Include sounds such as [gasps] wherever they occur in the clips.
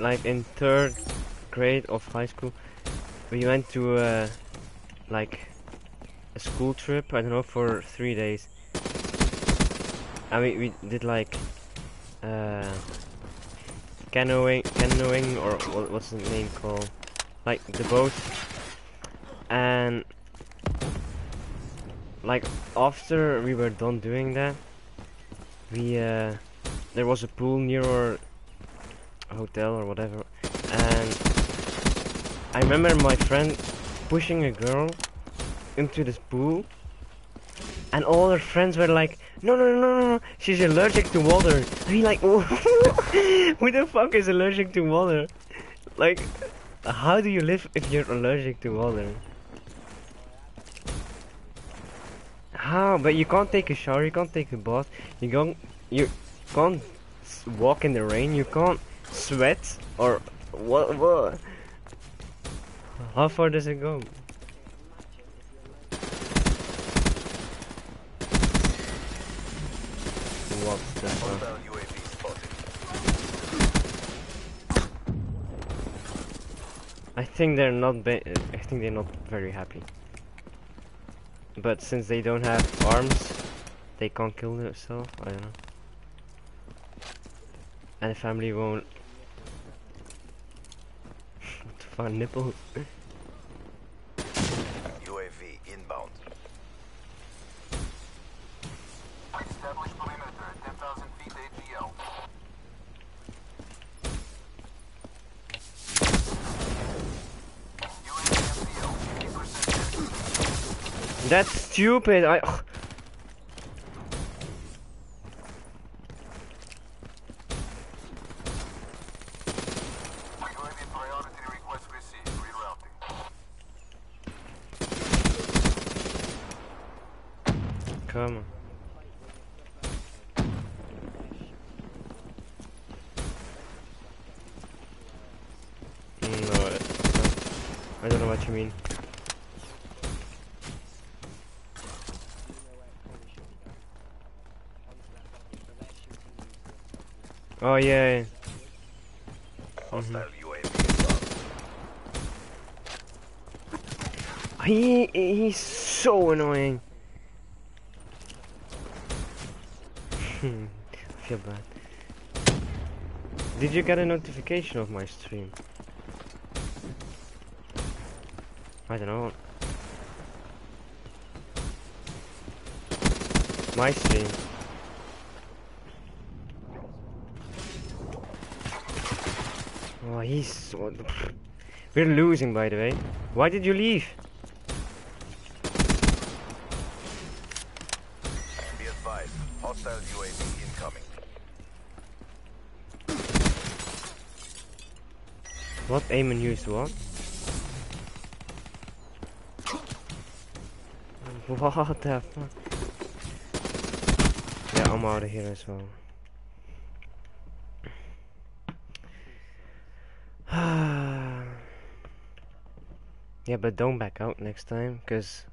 like in third grade of high school, we went to uh, like a school trip. I don't know for three days. I mean, we did like uh, canoeing, canoeing, or what, what's the name called? Like the boat, and like after we were done doing that, we uh, there was a pool near our hotel or whatever, and I remember my friend pushing a girl into this pool, and all her friends were like, "No, no, no, no, no! She's allergic to water." [laughs] And he like, [laughs] "Who the fuck is allergic to water? Like, how do you live if you're allergic to water?" How? But you can't take a shower, you can't take a bath, you can't, you can't walk in the rain, you can't sweat, or what, what? How far does it go? What the fuck? Hostile UAV spotted. I think they're not ba I think they're not very happy. But since they don't have arms, they can't kill themselves, I don't know. And the family won't... what the fuck, nipples? UAV inbound. Establish perimeter at 10,000 feet AGL. UAV MPL, 50% That's stupid, I... UAV priority request received. Rerouting. Come on. Mm, No, I- I don't know what you mean. Oh yeah. Mm-hmm. UAV inbound. He he's so annoying. [laughs] I feel bad. Did you get a notification of my stream? I don't know. My stream. He's so... We're losing, by the way. Why did you leave? Be advised. Hostile UAV incoming. What Aimon used what? What the fuck? Yeah, I'm out of here as well. Yeah, but don't back out next time, cause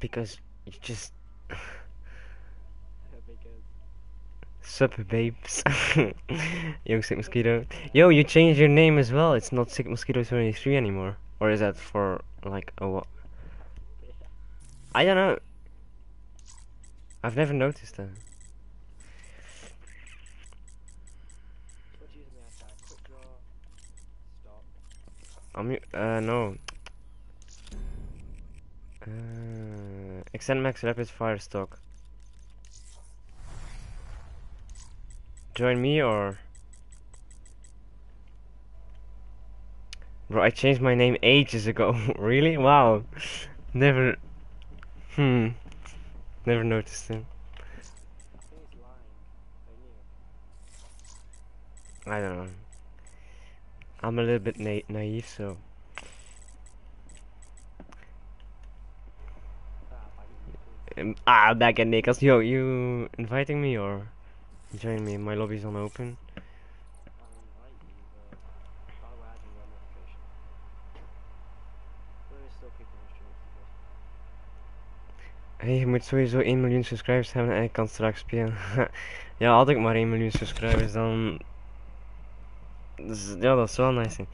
because you just [laughs] Sup babes. [laughs] Young Sick Mosquito. Yo you changed your name as well. It's not Sick Mosquito 23 anymore. Or is that for like a what I don't know. I've never noticed that I'm uh no uh, Extend max rapid fire stock Join me or Bro, I changed my name ages ago. [laughs] really? Wow. Never. Hmm. Never noticed it. I don't know. I'm a little bit na naive, so. Um, ah, back at Nickels. Yo, you inviting me or join me? My lobby's on open. Hey, je moet sowieso 1 miljoen subscribers hebben en ik kan straks spelen. [laughs] ja, had ik maar 1 miljoen subscribers dan... Dus, ja, dat is wel nice.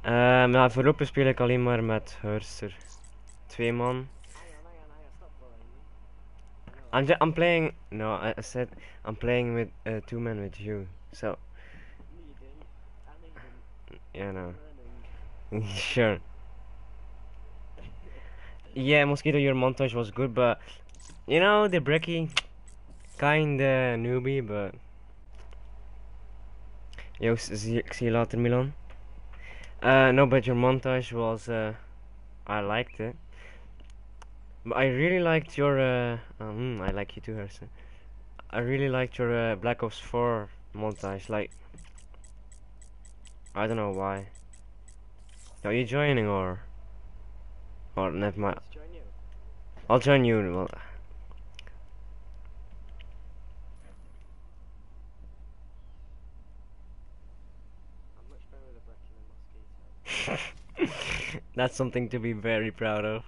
Eh, maar voorlopig speel ik alleen maar met Hurster. Twee man. I'm, I'm playing... No, I, said I'm playing with uh, two men with you. So, yeah, no. [laughs] sure. Yeah, Mosquito, your montage was good, but you know the Brecci, kinda newbie, but yo, s- zie, ik later, Milan. Uh, no, but your montage was, uh, I liked it. But I really liked your, uh, um, I like you too, Hersen. I really liked your uh, Black Ops 4 montage. Like, I don't know why. Are you joining or, or never mind? I'll join you. Well, [laughs] That's something to be very proud of.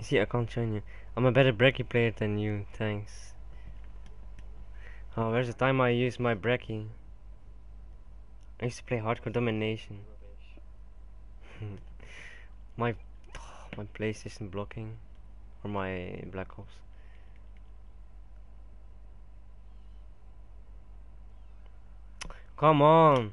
See, I can't join you. I'm a better Brecci player than you, thanks. Oh, where's the time I used my Brecci? I used to play Hardcore Domination. [laughs] my [sighs] my PlayStation blocking or my Black Ops. Come on.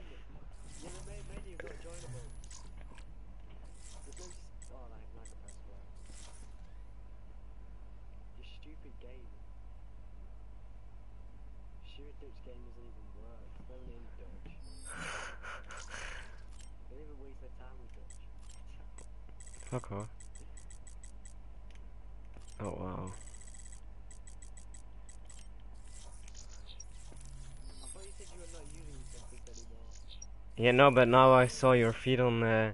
Fuck off. Oh wow. Yeah, no, but now I saw your feet on uh,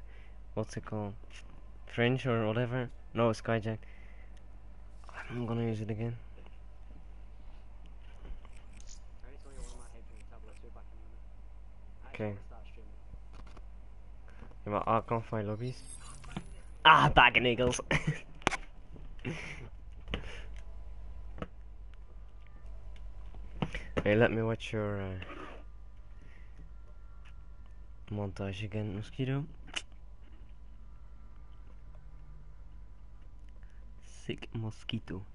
what's it called, Fringe or whatever. No, Skyjack. I'm gonna use it again. Okay. Yeah, I can't find lobbies. Ah, back in Eagles. hey, let me watch your uh, montage again, mosquito. Sick mosquito.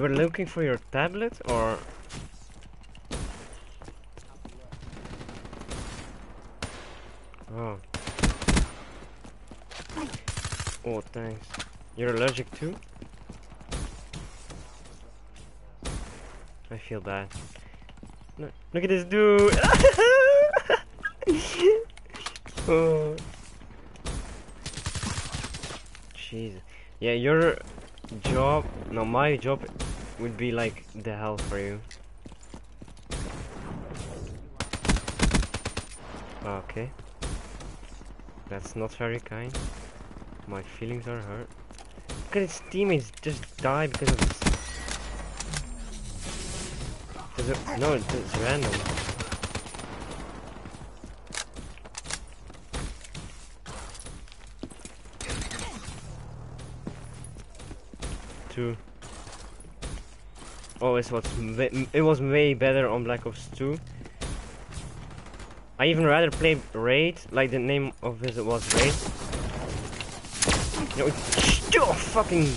You were looking for your tablet or Oh. Oh thanks. You're allergic too? I feel bad. Look, look at this dude! [laughs] oh. Jesus. Yeah, your job, no, my job would be like the hell for you. Okay. That's not very kind. My feelings are hurt. Look at his teammates just die because of this. It, no, it's random. Two. Oh, it was it was way better on Black Ops 2. I even rather play Raid, like the name of it was Raid. No, oh, fucking.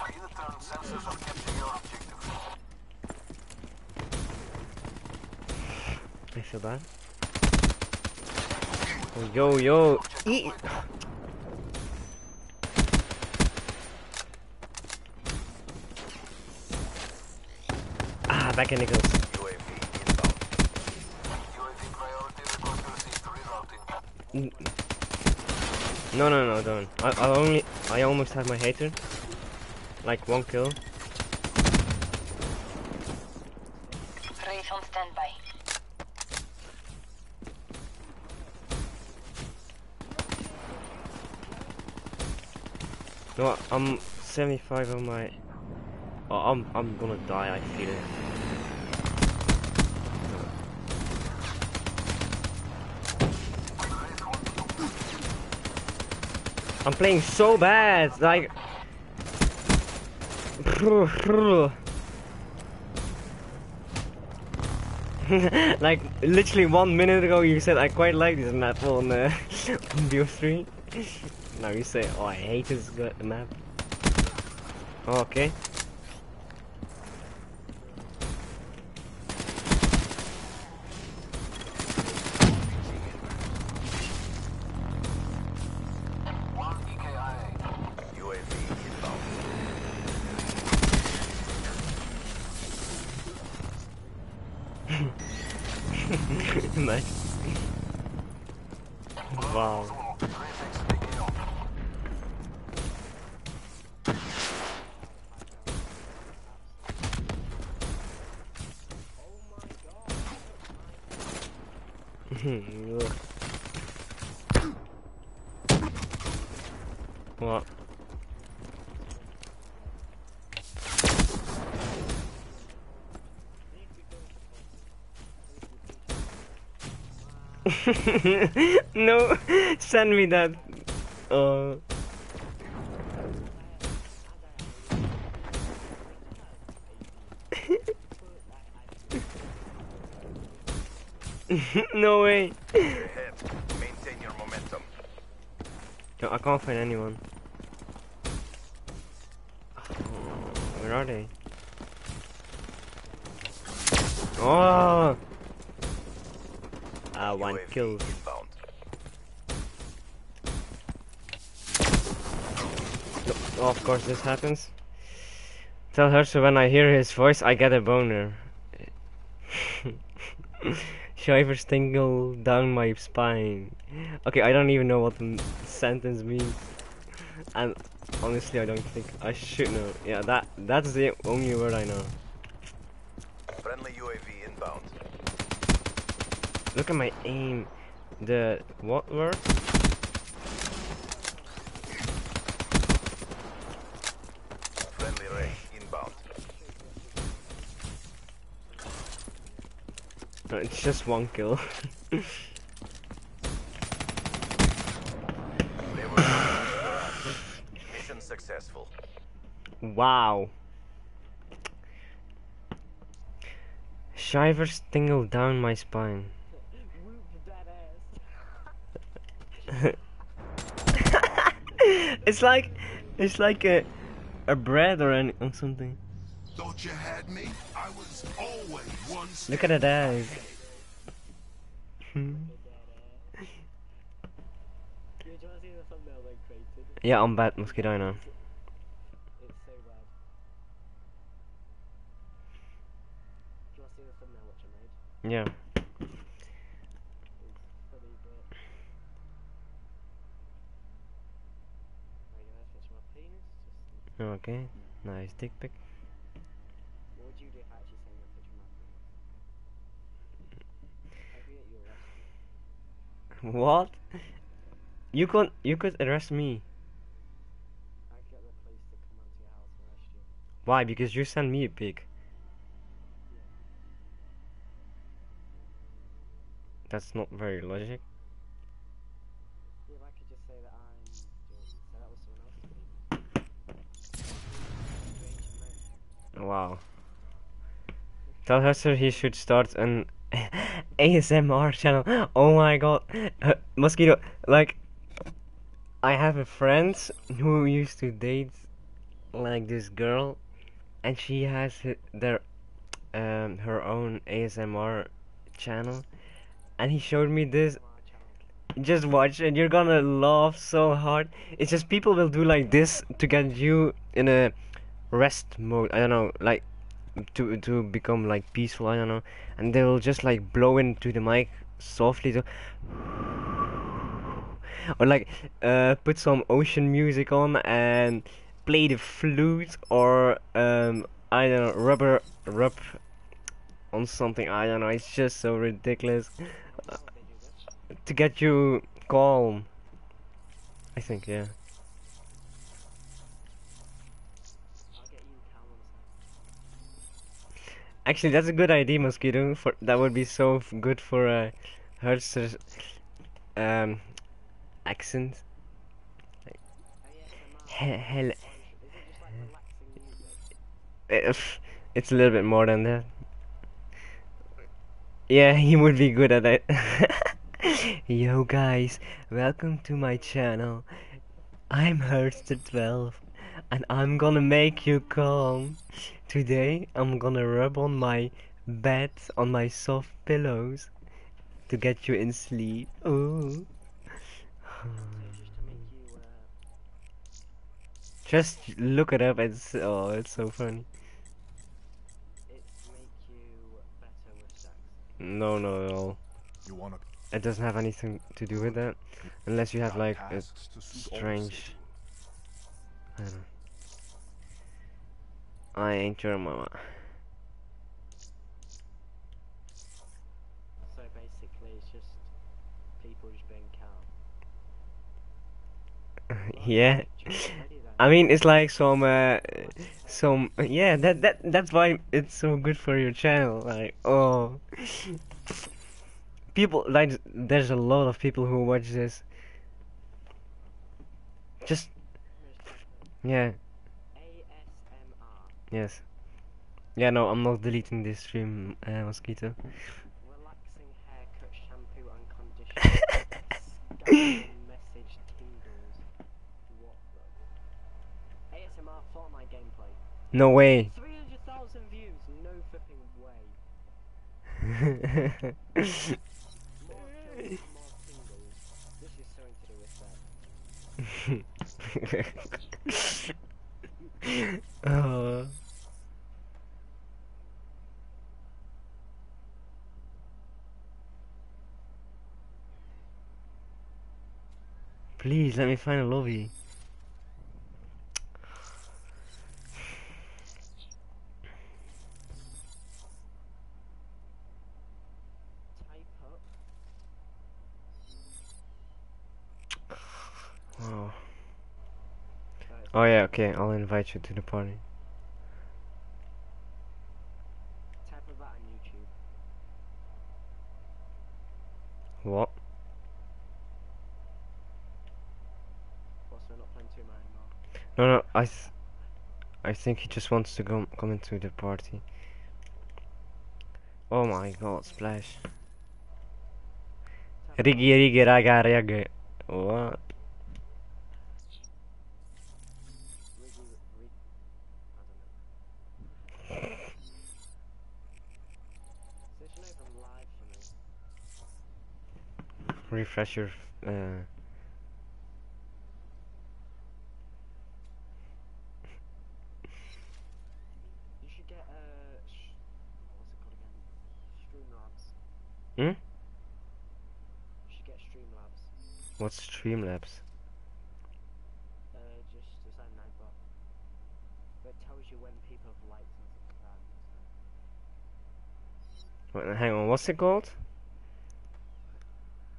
Either turn sensors or capture your objective. I feel bad. Oh, yo, eat. Ah, back in received. Rerouting. No, no, no, don't. I, I only, I almost have my hater. Like one kill. Wraith on standby. No, I'm 75 on my. Oh, I'm, I'm gonna die. I feel it. I'm playing so bad, like. [laughs] like literally one minute ago, you said I quite like this map on uh, [laughs] on BO3. Now you say, oh, I hate this map. Okay. [laughs] no, send me that. Uh, [laughs] no way. Ahead. Maintain your momentum. Yo, I can't find anyone. Where are they? Oh! Ah, one UAV kill. inbound. Oh, of course this happens. Tell her so when I hear his voice, I get a boner. [laughs] Shivers tingle down my spine. Okay, I don't even know what the sentence means. And honestly, I don't think I should know. Yeah, that that's the only word I know. Friendly UAV inbound. Look at my aim. The what word? Friendly ray inbound. No, it's just one kill. Mission successful. wow. Shivers tingle down my spine. It's like it's like a a bread or an or something. Thought you had me? I was always one Look at that eyes. Hmm. yeah, I'm bad mosquito I know. It's so bad. Do you want to see the thumbnail which I made? Yeah. It's funny, but. Right, guys, watch my penis. Just Okay. Nice dick pic. What would you do if I actually sent you a picture of my penis? I'd be at your arrest. What? You could you could arrest me. I'd get the police to come out to your house and arrest you. Why? Because you sent me a pic. That's not very logic. Yeah, but I could just say that I'm doing say that was someone else's penis. Strange, mate. Wow. Tell Hester he should start an [laughs] ASMR channel. Oh my god. Uh, Mosquito, like, I have a friend who used to date like this girl, and she has their um her own ASMR channel, and he showed me this. Just watch, and you're gonna laugh so hard. It's just people will do like this to get you in a rest mode. I don't know, like to to become like peaceful. I don't know, and they will just like blow into the mic softly [sighs] or like uh put some ocean music on and play the flute or um I don't know rubber rub on something. I don't know. It's just so ridiculous this? to get you calm. I think, yeah. I'll get you calm on the side. Actually, that's a good idea, Mosquito. For that would be so good for uh, um accent. He- hell, if it's a little bit more than that. Yeah, [laughs] he would be good at it. [laughs] Yo guys, welcome to my channel. I'm Hertz12 and I'm gonna make you calm. Today I'm gonna rub on my bed on my soft pillows to get you in sleep. Ooh. Just to make you Just look it up, it's oh it's so funny. it's to make you better with sex. No no no. You wanna It doesn't have anything to do with that. Unless you have like a tasks to suit all strange I don't know. I ain't your mama. So basically, it's just people just being calm. [laughs] Yeah. just already then. I mean it's like some uh some yeah that that that's why it's so good for your channel like oh people like there's a lot of people who watch this just yeah. Yes yeah no I'm not deleting this stream uh, mosquito Relaxing haircut, shampoo and conditioner. [laughs] Message tingles. What the? ASMR Fortnite gameplay. no way 300,000 views, no flipping way. [laughs] More kills, more tingles. This is something to do with that. [laughs] oh. Please let me find a lobby. Type up. Oh. Oh yeah, okay, I'll invite you to the party. type of that on YouTube. What? Also, not playing too Mario anymore. No, no, I, th I think he just wants to come come into the party. Oh my God, splash! Rigi, rigi, raga, raga. What? Riggy, rig, I Hmm? should get Streamlabs. What's Streamlabs? Uh, just same tells you when people have liked like that. Wait, hang on, what's it called?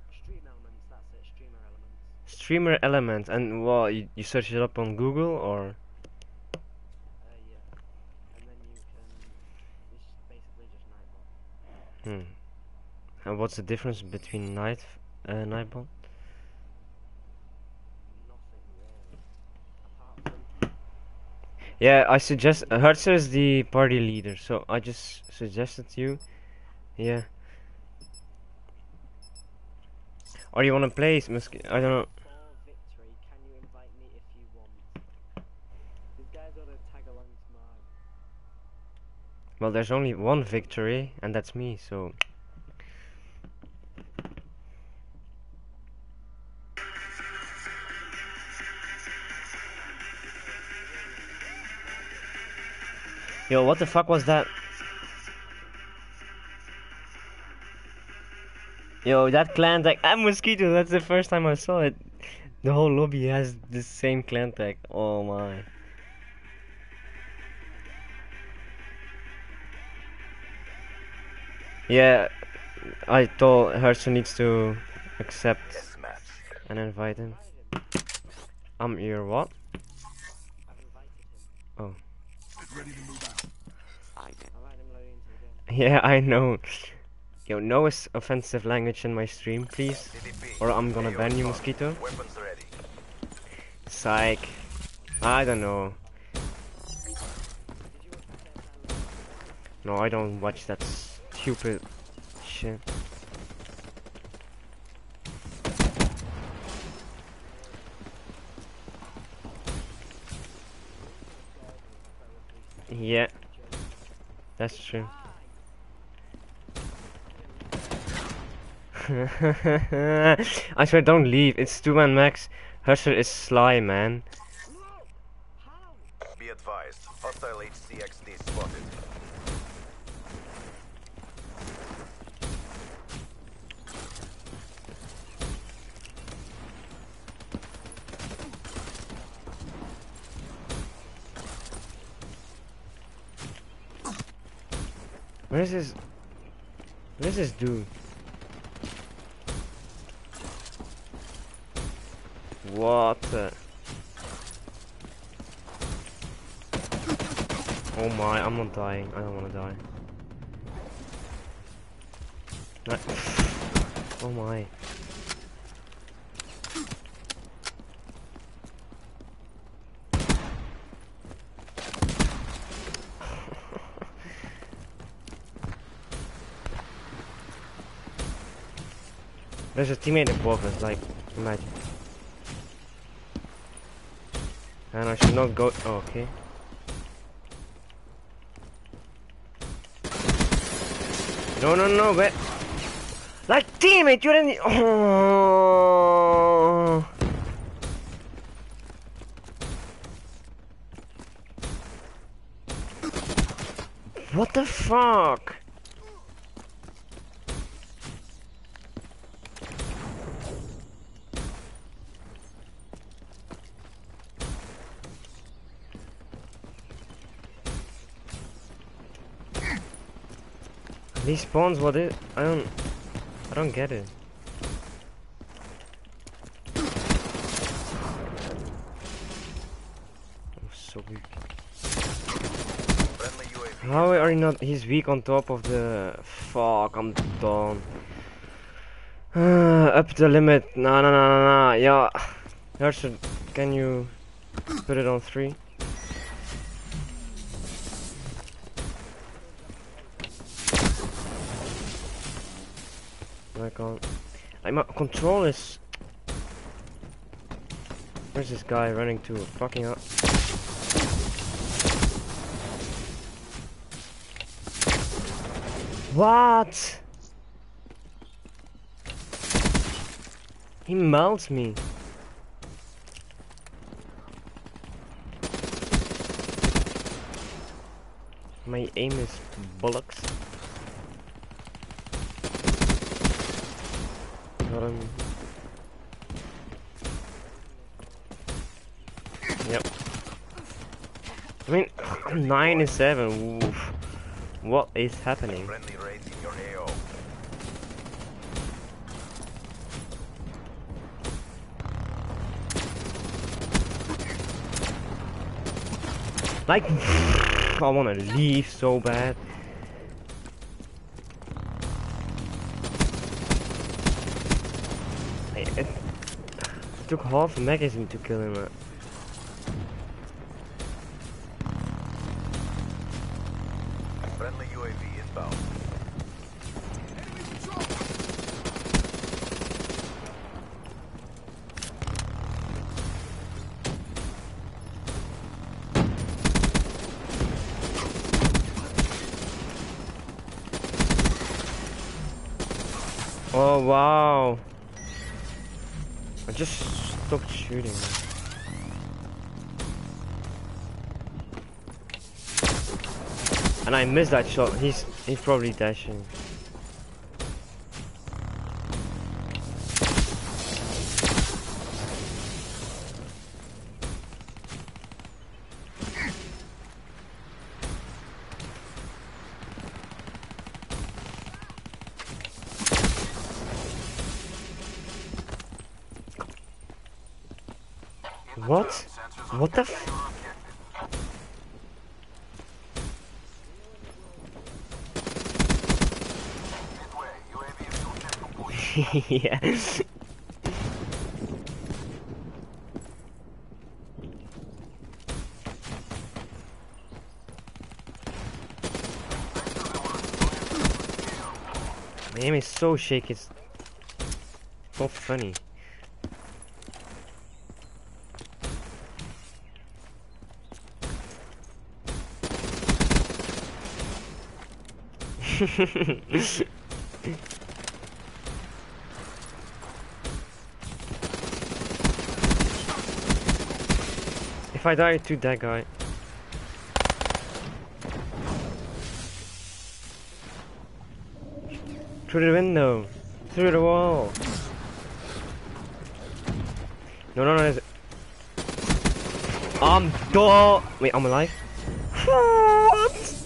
Stream Elements, that's it, Streamer Elements. Streamer Elements, and well, you, you search it up on Google or? Uh, hmm. And what's the difference between night, uh, from, Yeah, I suggest Hertzer is the party leader, so I just suggested you. Yeah. Or you wanna play Musk- I don't know. Well, there's only one victory, and that's me. So Yo, what the fuck was that? Yo, that clan tag. Ah, mosquito. That's the first time I saw it. The whole lobby has the same clan tag. Oh my. Yeah, I told Herson needs to accept and invite him. I'm your what? I've invited him. Get ready to move out. I'll let him load into the game. [laughs] Yeah, I know. Yo, no offensive language in my stream, please. Or I'm gonna ban you, mosquito. Psych. I don't know. No, I don't watch that stupid shit. Yeah, that's true. [laughs] I swear, don't leave. It's two man max. Herser is sly, man. Be advised. Hostile HCXD spotted. Where's this? Where's this dude? What? Oh my, I'm not dying. I don't want to die. Oh my. There's a teammate above us, like, imagine. And I should not go. Oh, okay. No, no, no, but. Like, teammate, you're in the. Oh. What the fuck? He spawns, what is... I don't... I don't get it. I'm so weak. How are you not... He's weak on top of the... Fuck, I'm done. Uh, [sighs] up the limit. No, no, no, no, no. Yeah. Hershey, can you put it on 3? Control is. Where's this guy running to? Fucking up. What? He melts me. My aim is I mean? Yep. I mean, [clears throat] 9 7. Oof. What is happening? Like, [sniffs] I wanna leave so bad. Took half a magazine to kill him. Missed that shot. He's he's probably dashing. What? Sensors on What the f- midway. UAV is still check complete. yeah. My aim is so shaky, it's not funny. [laughs] if I die to that guy. Through the window. Through the wall. No, no, no. I'm done. Wait, I'm alive? What?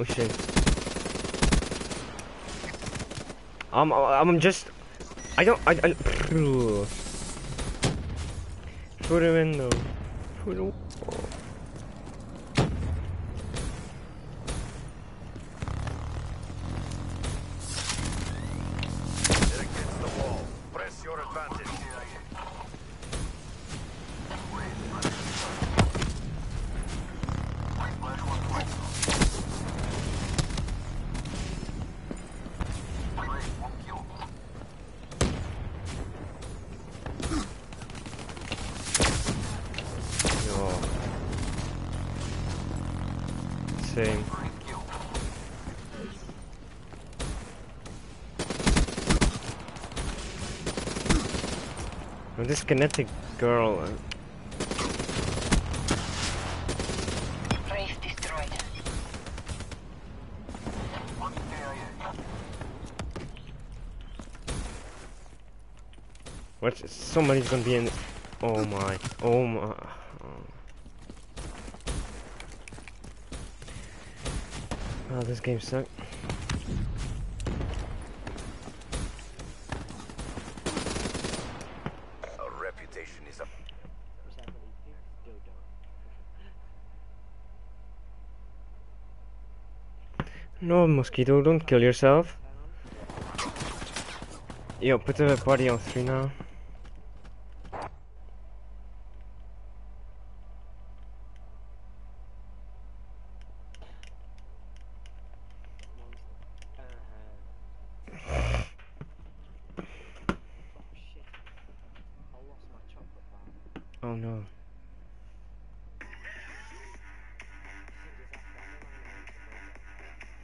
Oh shit. I'm, I'm just. I don't. I. I [sighs] through the window. Through the this kinetic girl. uh, What? Somebody's gonna be in. Oh my. Oh my. Oh, this game sucks. A reputation is a What's happening here? Dildo. No, mosquito, don't kill yourself. Yo, put the party on three now. [sighs] Oh no.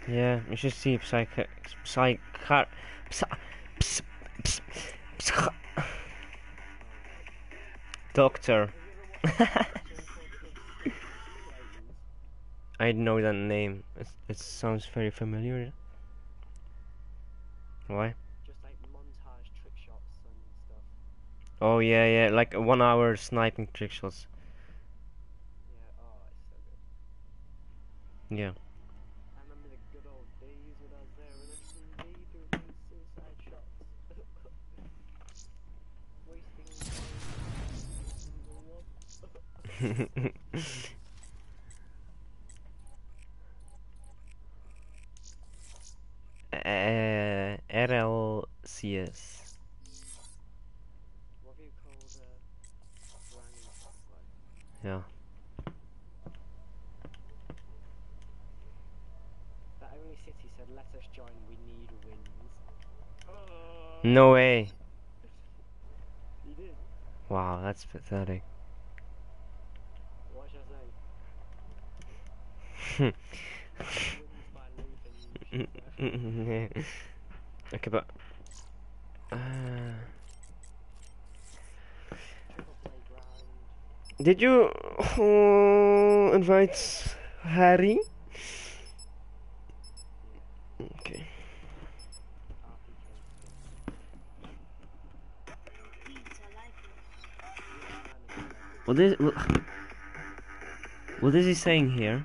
Yeah, you should see psych psych psy, ps, ps, psych, doctor. [laughs] I know that name. It, it sounds very familiar. Why? Just like montage trick shots and stuff. Oh yeah, yeah, like one hour sniping trick shots. Yeah, oh, Eh, uh, RLCS. Yeah. That only city said, let us join, we need wins. No way. [laughs] wow, that's pathetic. Hmm. [laughs] okay, but... Uh, did you uh, invite Harry? Okay. What is what, what is he saying here?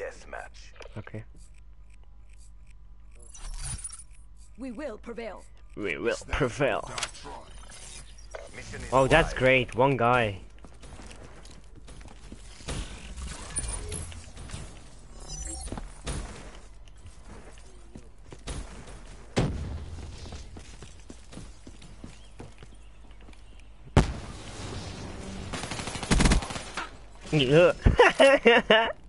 deathmatch. Okay. We will prevail. We will prevail. Oh, that's great. One guy. Yeah. [laughs] [laughs]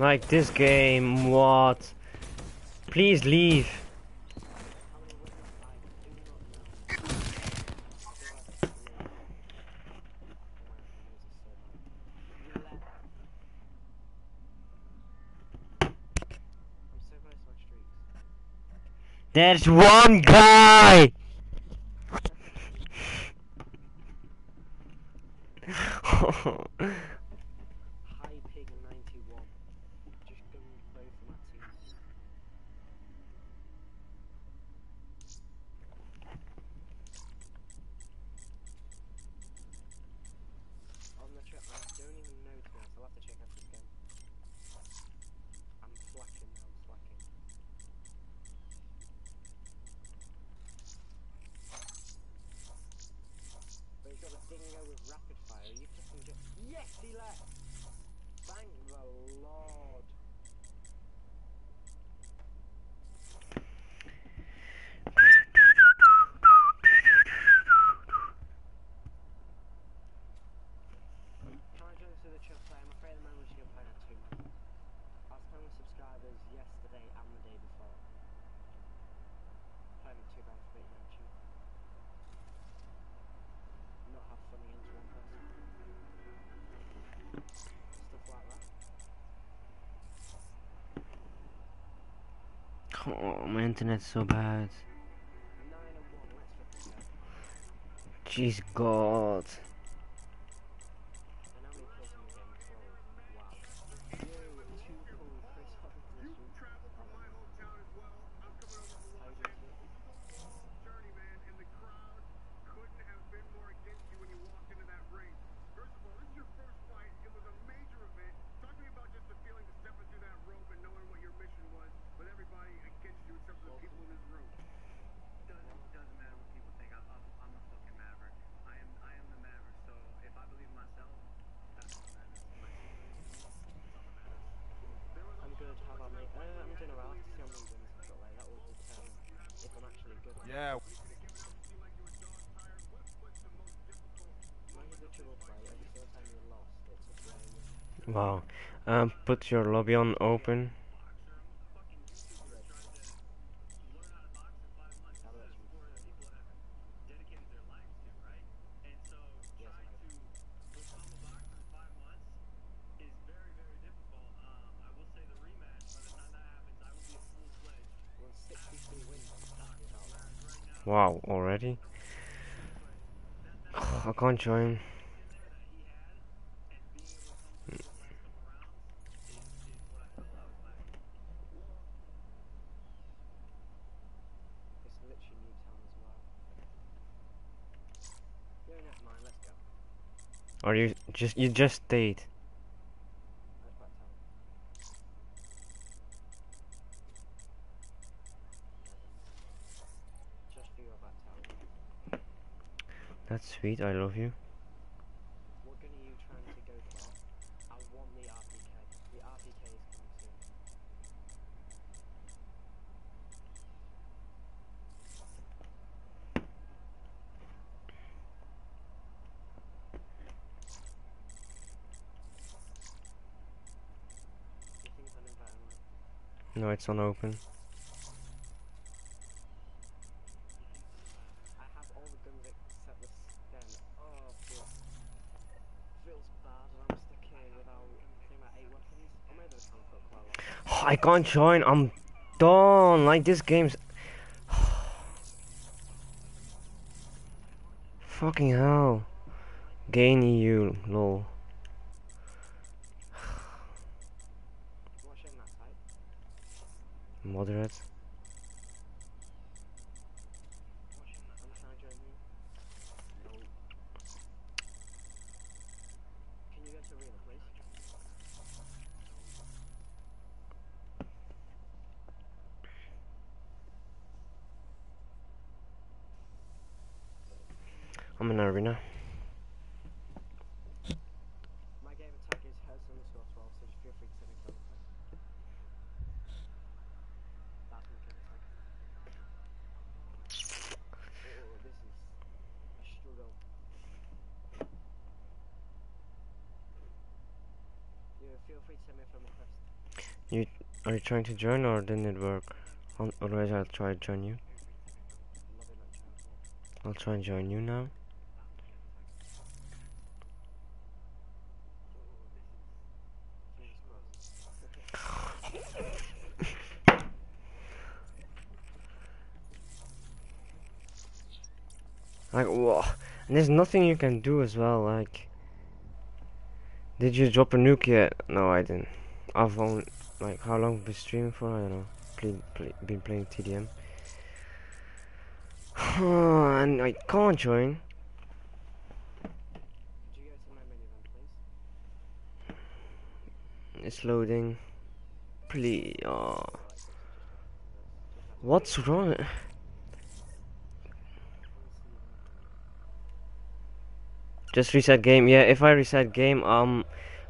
Like this game, what? Please leave. There's one guy! internet's so bad. Jeez God. Put your lobby on open. Well, 63 wins. Happy about that. Wow, already? [sighs] I can't join. It's literally Newtown as well. Yeah, never mind, let's go. Or you just you just stayed. That's sweet. I love you. What gun are you trying to go for? I want the RPK. The RPK is coming soon. You think I'm inviting me? No, it's on open. I have all the guns except the stem. Oh, feels, feels bad that I'm stuck here without pretty much eight weapons. Or maybe I can put quite a lot. [sighs] I can't join. I'm done. Like this game's. [sighs] Fucking hell. Gain you, lol. What's your map type? Moderate. What's your map? I'm trying to join you. No. Can you go to arena, please? I'm in arena. My game attack is Hertz underscore 12, so just feel free to send me a comment. That's my game attack. Oh, this is a struggle. Yeah, feel free to send me a friend request. Are you trying to join or didn't it work? Otherwise, I'll try to join you. I'll try and join you now. [laughs] Like, whoa. And there's nothing you can do as well, like... Did you drop a nuke yet? No, I didn't. I've only, like, how long have been streaming for? I don't know. Play, play, been playing TDM. [sighs] and I can't join. It's loading. Please. Oh. What's wrong? Just reset game. Yeah, if I reset game, um,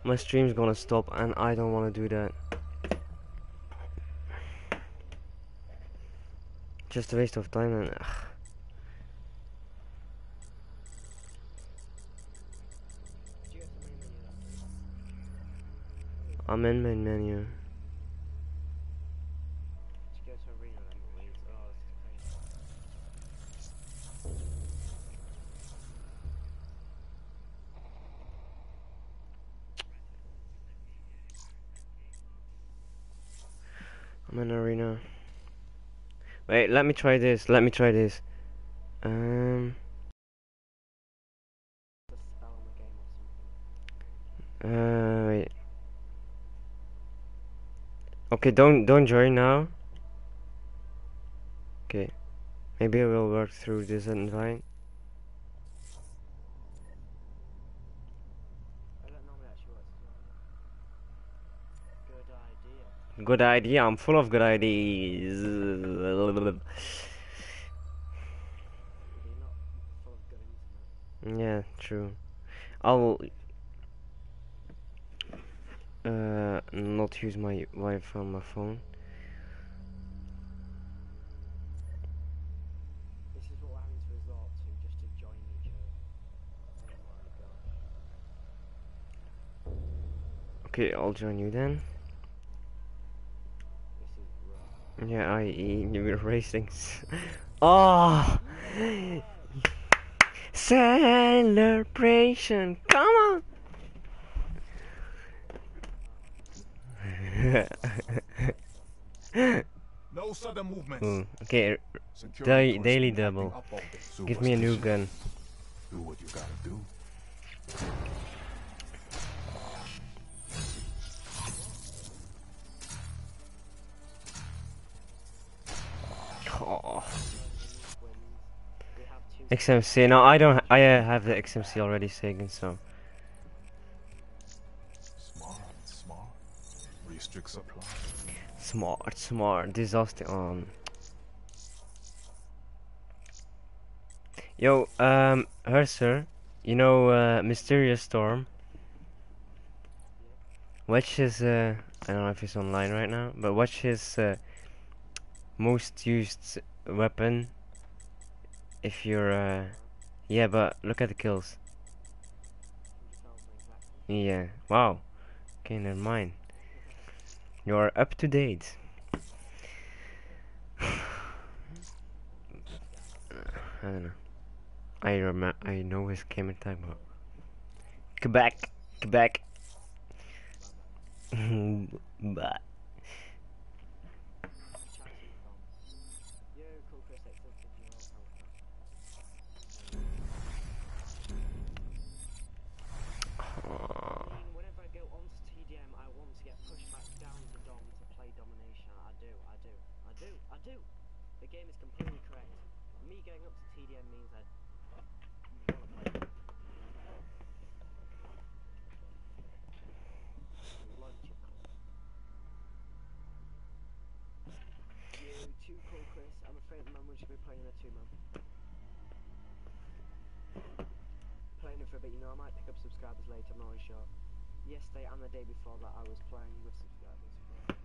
my stream's gonna stop, and I don't want to do that. Just a waste of time, and ugh. I'm in main menu. I'm in arena. Wait, let me try this. Let me try this. Um. Uh. Wait. Okay, don't don't join now. Okay. Maybe I will work through this invite. I Good idea, I'm full of good ideas. yeah, true. I'll uh, not use my Wi-Fi on my phone. Okay, I'll join you then. Yeah, i.e. you were racing. s- Oh! [laughs] Celebration! Come on! [laughs] No sudden movements. Ooh, okay, da- daily double. up all the give me a new gun. Do what you gotta do. XMC, no, I don't. I uh, have the XMC already, Sagan. So Smart, smart. Restrict supply. smart, smart. Disaster on. Yo, um, Herser, you know, uh, Mysterious Storm. What's his? Uh, I don't know if he's online right now, but what's his uh, most used weapon? If you're, uh, yeah, but look at the kills. Yeah. Wow. Okay, never mind. You're up to date. [sighs] I don't know. I remember. I know his gamer tag, but Quebec, Quebec. [laughs] but Chatty Tom. Yo, cool Chris X of the World Health. I mean, whenever I go onto TDM, I want to get pushed back down to Dom to play domination. I do, I do, I do, I do. The game is completely correct. Me going up to TDM means I want to play. Logical. You too cool, Chris. I'm afraid at the moment we should be playing a two man. Playing it for a bit, you know, I might pick up subscribers later, I'm not really sure. Yesterday and the day before that, I was playing with subscribers. But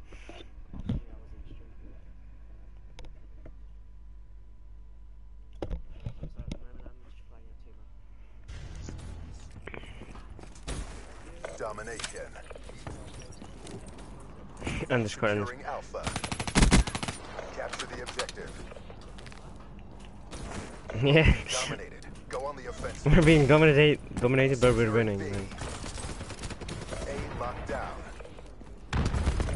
obviously, I was in stream. So at the moment, I'm just playing a two man. Domination. underscore underscore. Securing Capture the objective. Yeah. Go on the we're being dominated, dominated, but we're winning. Man. A locked down.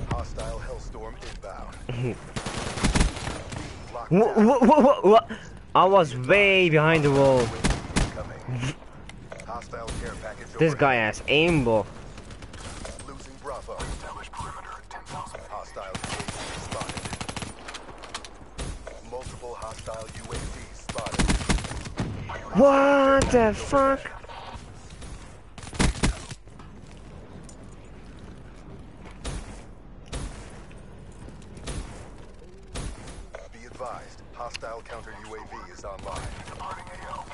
Hostile Hellstorm inbound. What, what, what, what? I was way behind the wall. Incoming. [laughs] Hostile care package This guy has aimbot. What the fuck? Be advised, hostile counter UAV is online. Departing AO.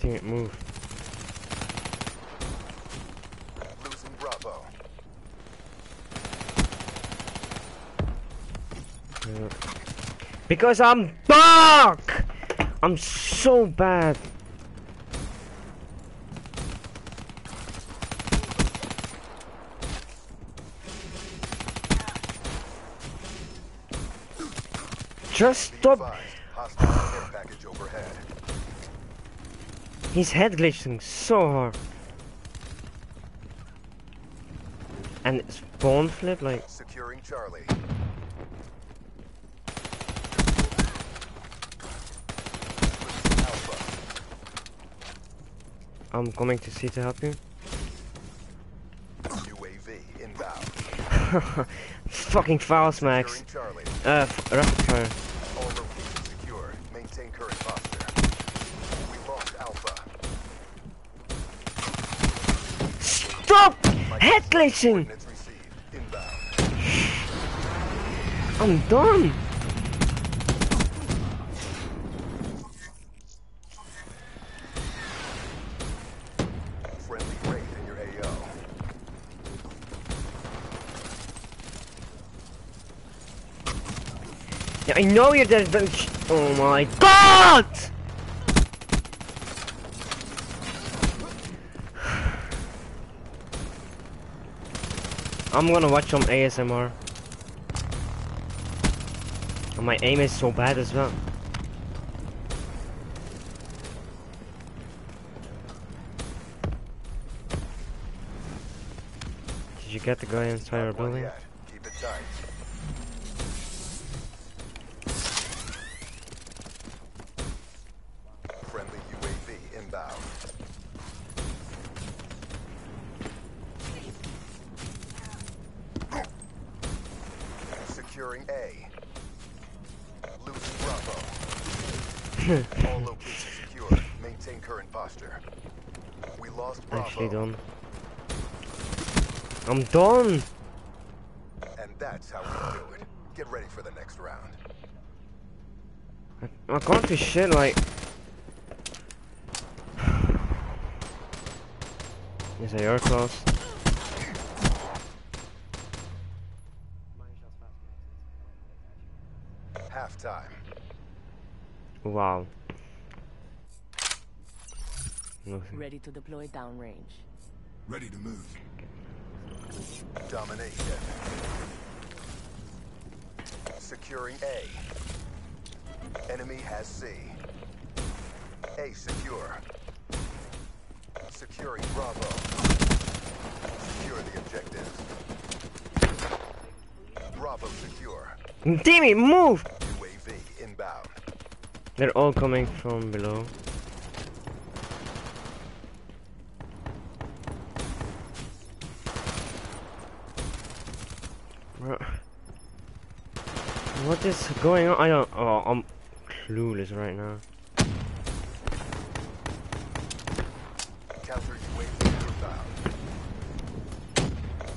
Dang it, move. Losing Bravo. Yeah. Because I'm dark! I'm so bad. Just stop. [sighs] His head glitching so hard. And spawn flip like Securing Charlie. Losing Alpha. I'm coming to see to help you. UAV inbound. [laughs] Fucking fast max. Uh, f- rapid fire. All locations secured. Maintain current posture. We lost Alpha. Stop! Head glitching! Coordinates received. Inbound. [sighs] I'm done! Friendly raid in your AO. Yeah, I know you're dead, but oh my god! I'm gonna watch some ASMR. And my aim is so bad as well. Did you get the guy inside our building? yet. Keep it tight. Friendly UAV inbound. Securing A. Losing Bravo. All locations secure. Maintain current posture. We lost Bravo. Actually done. I'm done! And that's how we do it. Get ready for the next round. I can't do shit like... Yes, they are close. Mine shots fast Halftime. Wow. Nothing. Ready to deploy downrange. Ready to move. Domination. Securing A. Enemy has C. A secure. Securing Bravo. Secure the objectives. Bravo secure. It, move! UAV inbound. They're all coming from below. Bro. What is going on? I don't. Oh, I'm clueless right now. Counter UAV inbound.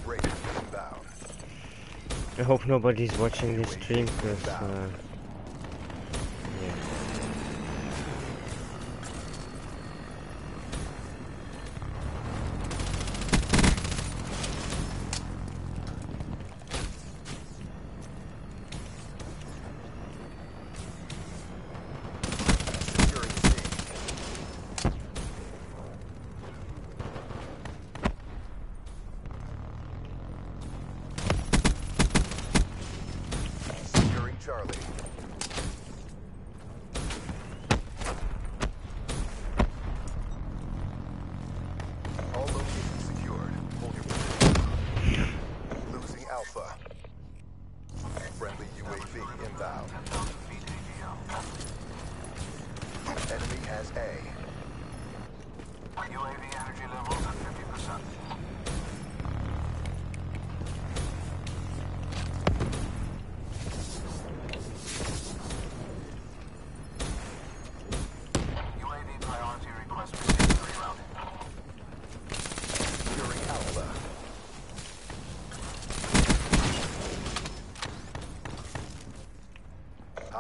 Break inbound. I hope nobody's watching this stream because. Uh,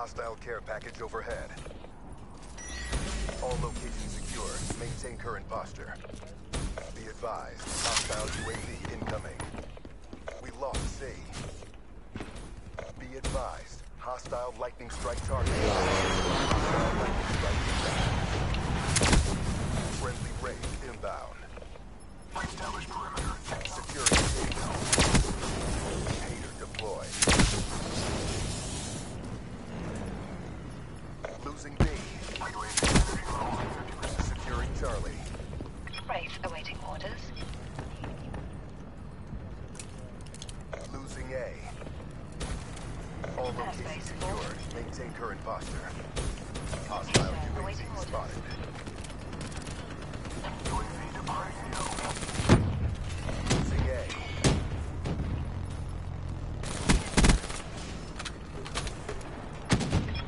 Hostile care package overhead. All locations secure. Maintain current posture. Be advised, hostile UAV incoming. We lost C. Be advised, hostile lightning strike target. Hostile lightning strike inbound. Friendly raid inbound. Establish perimeter. Securing C. Hater deployed. Losing B. UAV energy levels at 50%. Securing Charlie. Brave awaiting orders. Losing A. All locations secured. Maintain current posture. Hostile UAV spotted. UAV departing AO. Losing A.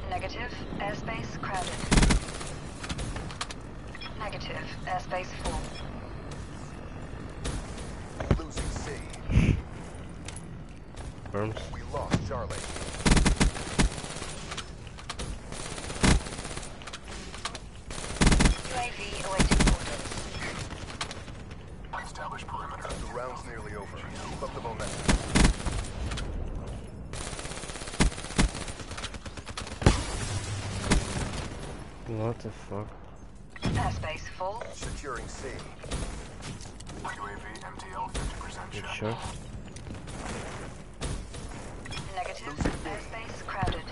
Negative. Airspace crowded. Negative. Airspace full. Losing C. Burns. We lost Charlie. UAV awaiting orders. Establish perimeter. The round's nearly over. Keep up the momentum. What the fuck? Airspace full. Securing C. UAV MTL 50% You check. sure? Negative. Airspace crowded.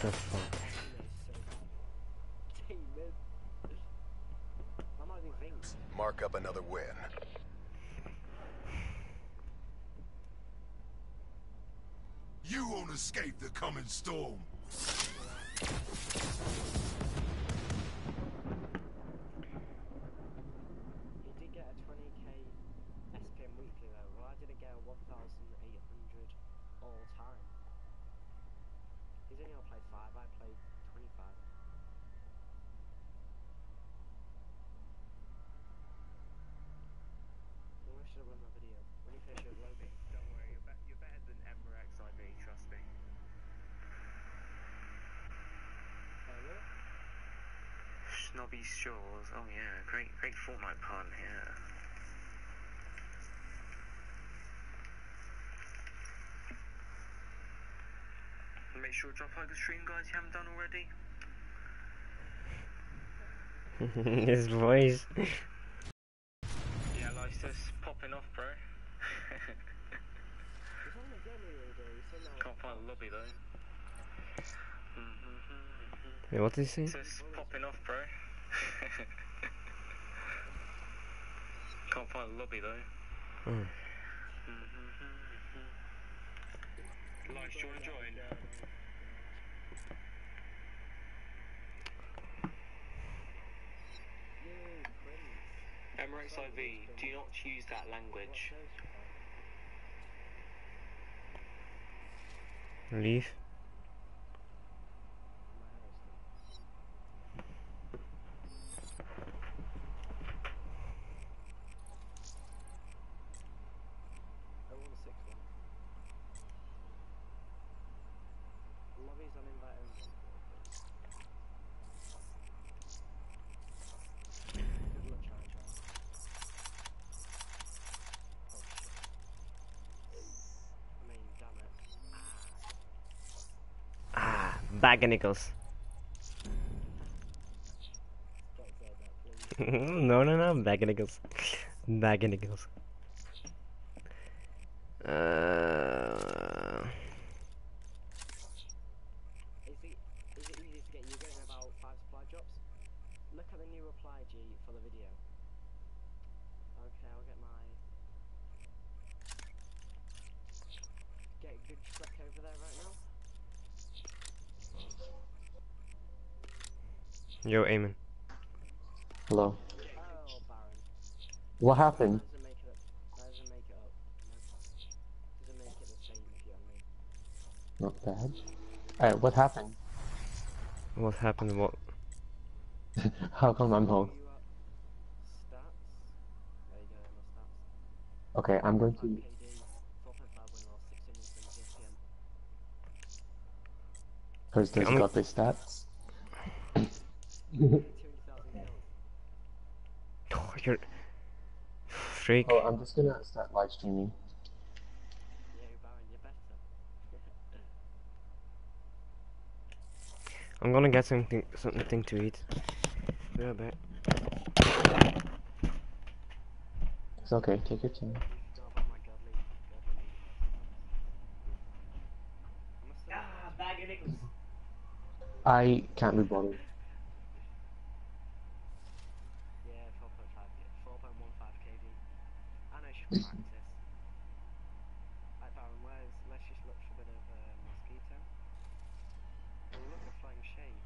The fuck? David. I'm not even thinking. Mark up another win. You won't escape the coming storm. He did get a 20k SPM weekly though. Why did it get a 1,800 all time? He's only gonna play 5, I played 25. Maybe I should have run my video. When you finish uploading. Don't worry, you're, be- you're better than Emra XIV, trust me. Hello? Shores, oh yeah, great, great Fortnite pun, yeah. Make sure to drop like the stream, guys, if you haven't done already. [laughs] His voice. Yeah, like just popping off, bro. He's on the game the other day. He said no. Can't find the lobby though. Mm-hmm, mm-hmm, mm-hmm. Wait, what did he say? Just popping off, bro. Can't find the lobby though. Hmm. Oh. Lice, do you want to join? Emirates IV, do not use that language. Leave. Bag of nickels. [laughs] No, no, no, bag of nickels. Bag of nickels. You Hello. what happened? Not bad. Alright, what happened? What happened? What? [laughs] How come I'm home? You up stats. There you go, my stats. Okay, I'm going to. KD, 4.5 win loss, 670 PM. First, there's I'm- got the stats. 200,000 kills. Oh, you're freak. Oh, I'm just gonna start live streaming. Yeah, Baron, you're better. I'm gonna get something something to eat. Be right back. It's okay, take your time. Go about my godly, godly lead. I must have Ah, bag of nickels. I can't be bothered. Yeah, 4.5, k- 4.15 KD. I know she can let's just look for a bit of uh, mosquito. Oh, look Flying Shade.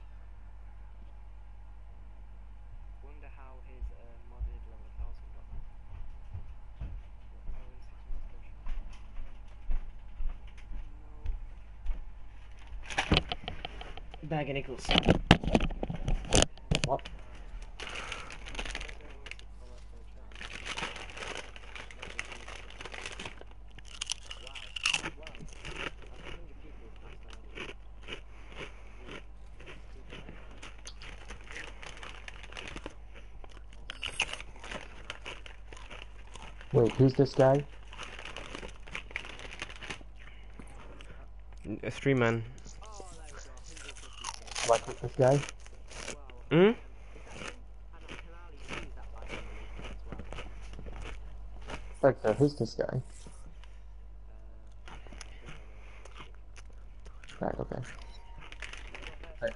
Wonder how his uh, modded level 1000 got that. And 600 Bag of nickels. What? Who's this guy? A three man. Like this guy? Hmm? Spectre, who's this guy? Right, okay. Right.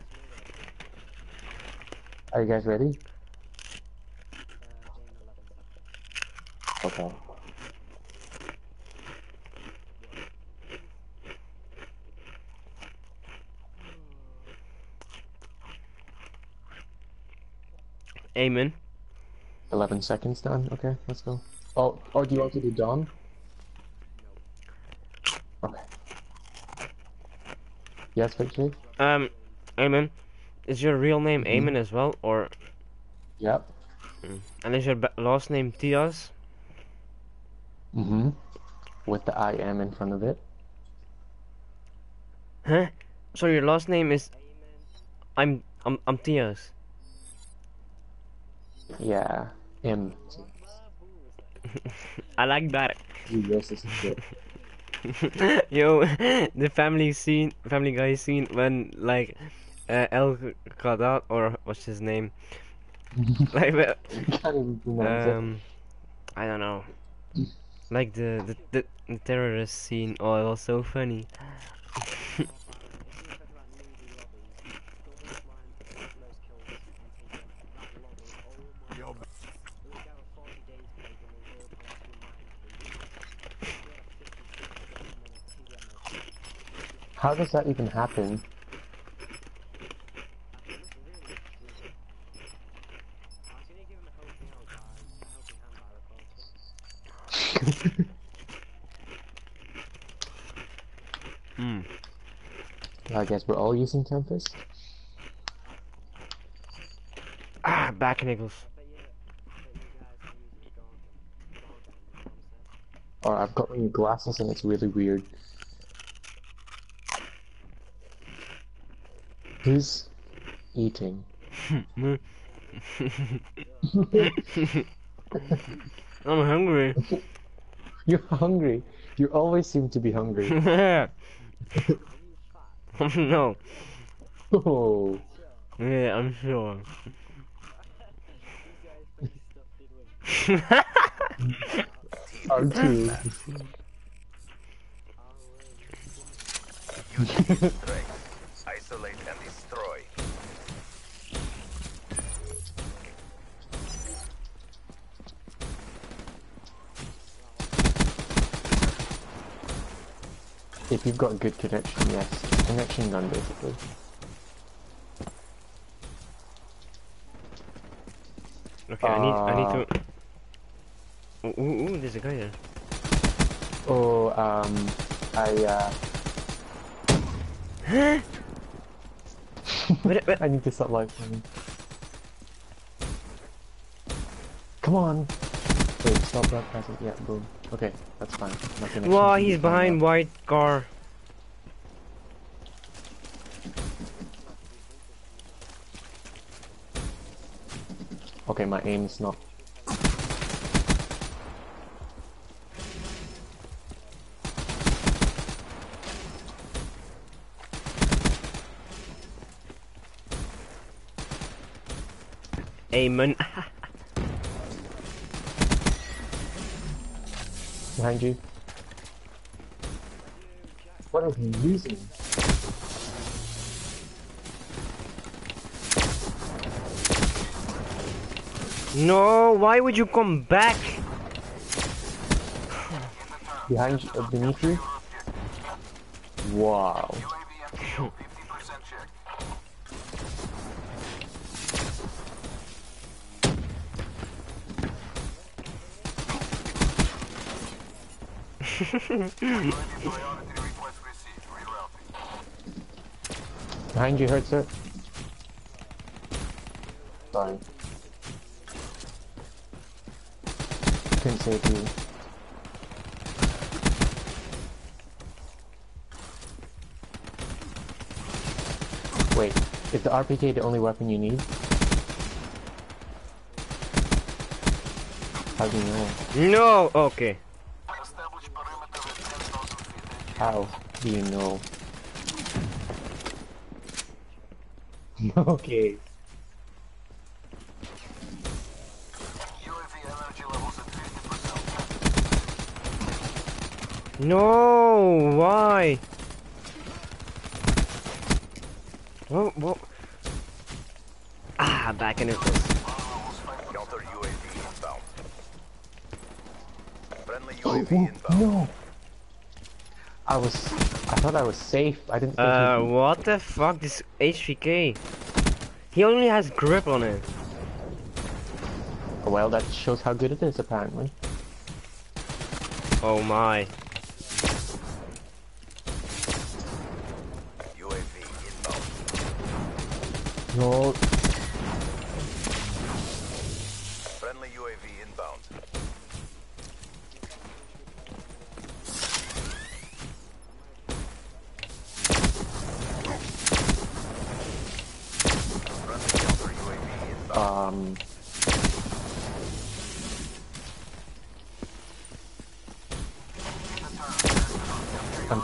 Are you guys ready? Okay. Amen. 11 seconds done. Okay, let's go. Oh, oh, do you want to do Dawn? Okay. Yes, Victory? Um, Amen. Is your real name Mhm. Amen as well, or Yep. and is your last name Tias? Mm-hmm. With the I am in front of it. Huh? So your last name is I'm I'm I'm Tias. Yeah. [laughs] I like that. [laughs] Yo, the family scene, Family Guy scene when like uh, El Qadat or what's his name? [laughs] like pronounce um, I don't know. Like the the, the the terrorist scene. Oh, it was so funny. How does that even happen? Hmm. I guess we're all using Tempest. Ah, back niggles. Or I've got my glasses and it's really weird. Who's eating? [laughs] I'm hungry. [laughs] You're hungry. You always seem to be hungry. [laughs] no. Oh. Yeah, I'm sure. R2. Isolate and destroy. If you've got a good connection, yes. Connection gun, basically. Okay, I need I need Uh, to. Ooh, ooh, ooh, there's a guy there. Oh, um, I, uh... [gasps] Wait, wait. [laughs] I need to stop live streaming. Come on! Wait, stop broadcasting. Yeah, boom. Okay, that's fine. Connection Wow, he's behind white car. Okay, my aim's not... Amen. [laughs] Behind you. What are you using? no, why would you come back? Behind you, uh, beneath you? Wow. Behind you, hurts it. Sorry. Couldn't save you. Wait, is the RPK the only weapon you need? How How do you know? No! Okay. How do you know? [laughs] okay. UAV energy levels at 50%. No! Why? What? What? Ah, back in it. Counter UAV inbound. Friendly Oh, UAV inbound. no! I was. I thought I was safe. I didn't think Uh, he- what the fuck? This HVK. He only has grip on it. Well, that shows how good it is, apparently. Oh my. UAV inbound. No,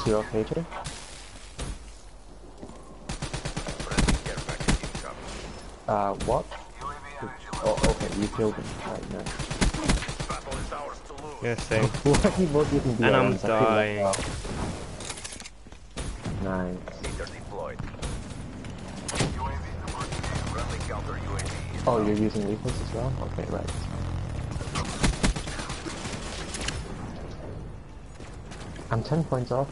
I'm too okay today. Friendly care package incoming. Uh, what? Oh, okay, you killed him. Right, no. Battle is ours to lose. Yeah, same. [laughs] What you both using And I'm BRMs? I feel dying. out. Nice. Meter deployed. UAV deployed. Friendly counter UAV Oh, you're using lethals as well? Okay, right. I'm 10 points off.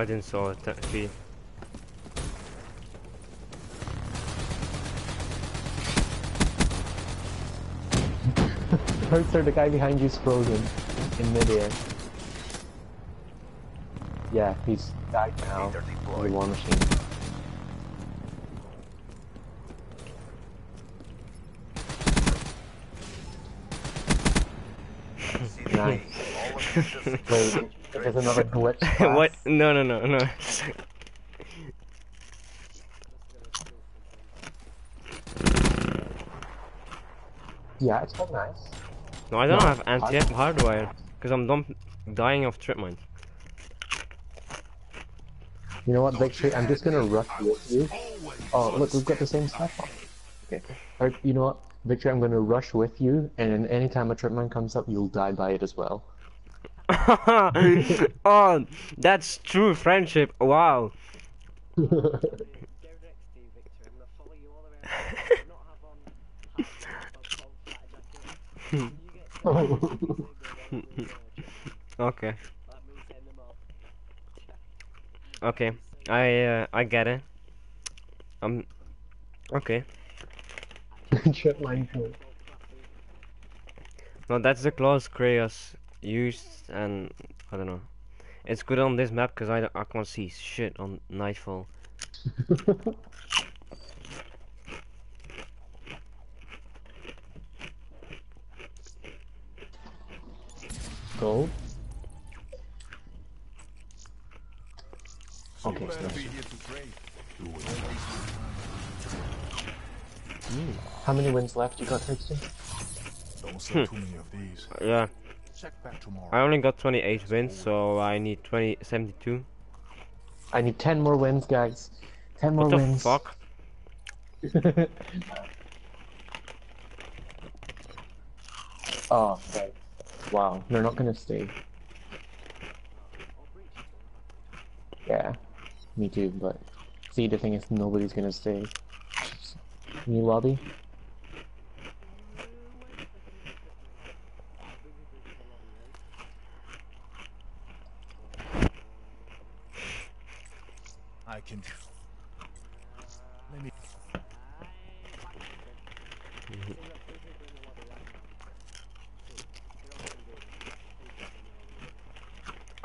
I didn't saw it actually. Hurts [laughs] are the guy behind you's frozen in midair. Yeah, he's died now. Meter The war machine. [laughs] Nice. Wait, [laughs] there's another [laughs] glitch. what? [laughs] No, no, no, no. Yeah, it's quite nice. no, I don't No, have anti hardwire because I'm dying of trip mines. You know what, Victory? I'm just gonna rush with you. Oh, look, we've got the same stuff on. Okay. Alright, you know what, Victory? I'm gonna rush with you, and anytime a trip mine comes up, you'll die by it as well. [laughs] oh, that's true friendship. Wow. Go next to you, Victor. I'm gonna follow you all around. not have on half half of flat jacket. You get Okay. like me setting them up. Okay. I uh, I get it. Um. Okay. [laughs] trip mine. No, that's the class Kratos used, and I don't know. It's good on this map because I I can't see shit on Nightfall. Gold. Okay, so Better be here to trade. Do whatever how many wins left you got, Trickster? Don't sell too hmm. many of these. Yeah. Check back tomorrow. I only got 28 wins, so I need 20 72. I need 10 more wins, guys. 10 more What the wins. fuck? [laughs] oh, okay. Wow, they're not gonna stay. Yeah, me too, but see, the thing is, nobody's gonna stay. New lobby?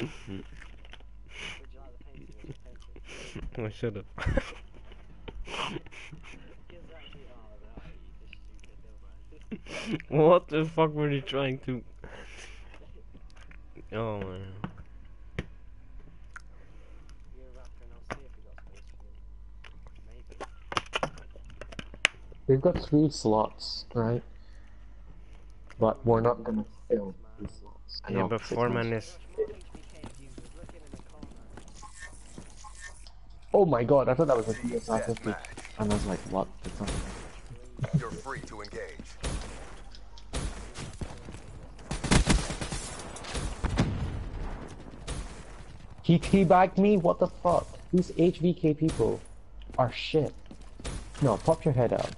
Would you like the painting which I've painted? shut up. It's actually no, you just stupid, never mind. what the fuck were you trying to? Oh man. You're a rapper and I'll see if we got space for you. Maybe. We've got three slots, right? But we're not gonna fill three slots. Yeah, but four months. man is. More HVK users looking in the corner. Oh my god, I thought that was a XPR 50. And I was like, what? It's not. You're free to engage. He teabagged me? What the fuck? These HVK people are shit. No, pop your head out.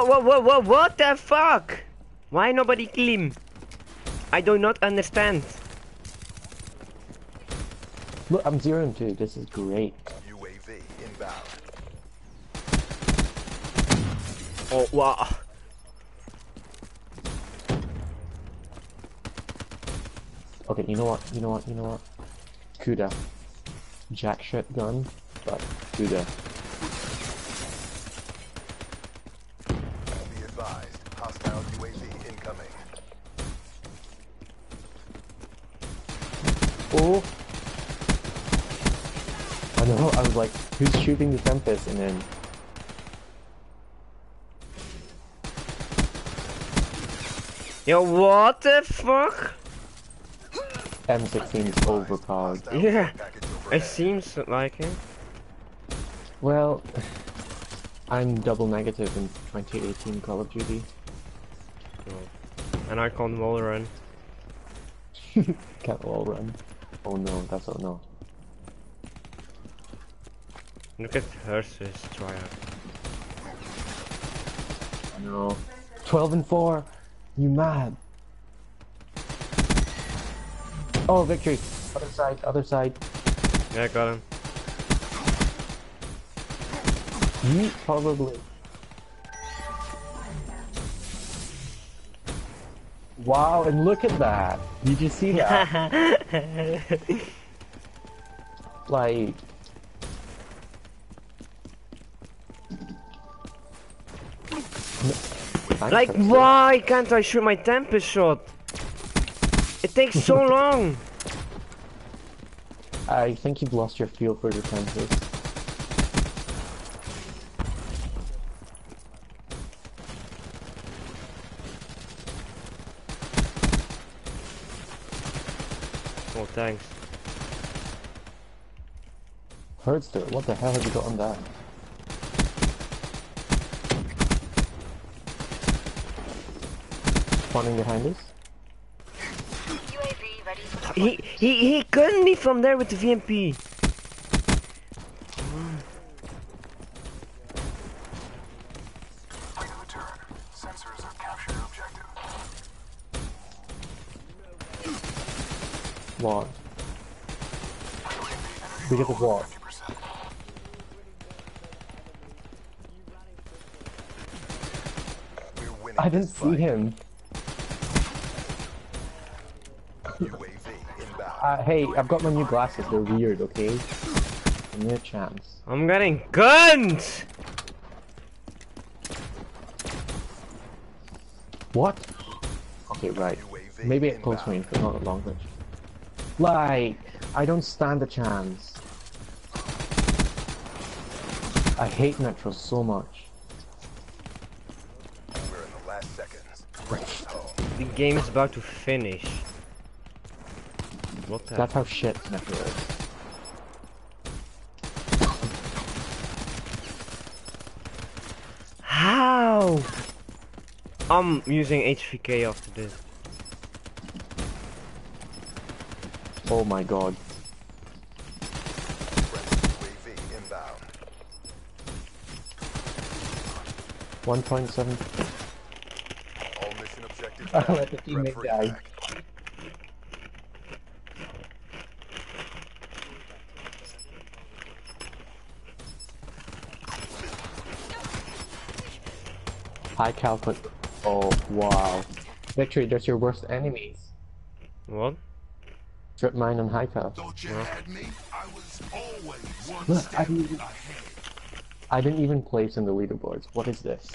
What, what, what, what, what, what the fuck? Why nobody kill him? I do not understand. Look, I'm 0 and 2. This is great. UAV inbound. Oh, wow. Okay, you know what? You know what? You know what? Kuda. Jack shit gun, but Kuda. Be advised. Hostile UAV incoming. Oh! I know, I was like, who's shooting the Tempest? And then Yo, what the fuck? M16 is overpowered. [laughs] Yeah, It seems like it. Well, I'm double negative in 2018 Call of Duty. And I can't wall run. [laughs] Can't wall run. Oh no, that's oh no. Look at Hearst's tryout. No. 12 and 4! You mad? Oh, victory! Other side, other side. Yeah, I got him. Yeet, probably. Wow, and look at that! Did you see that? [laughs] like... like, why can't I shoot my Tempest shot? It takes so [laughs] long. I think you've lost your feel for the Tempest. Oh, thanks. Herdster, what the hell have you got on that? Spawning behind us? UAV ready for deployment. He he he gunned me from there with the VMP. Ready to return. Sensors have captured objective. What? Because of what? 50%. We're winning I didn't see him. Uh, hey, I've got my new glasses. They're weird, okay? Give me a chance. I'm getting gunned. What? Okay, right. Maybe at close range, but not at long range. Like, I don't stand a chance. I hate Metro so much. We're in the last seconds. Bring. The game is about to finish. What the? That's how shit Metro is. How? I'm using HVK after this. Oh my god. Inbound. 1.7. All mission objectives I [laughs] let the teammate Prep for die. High Calput. Oh, wow. Victory, that's your worst enemies. What? Strip mine and high cal. Thought you had me? I was always one Look, I didn't even- ahead. I didn't even place in the leaderboards. What is this?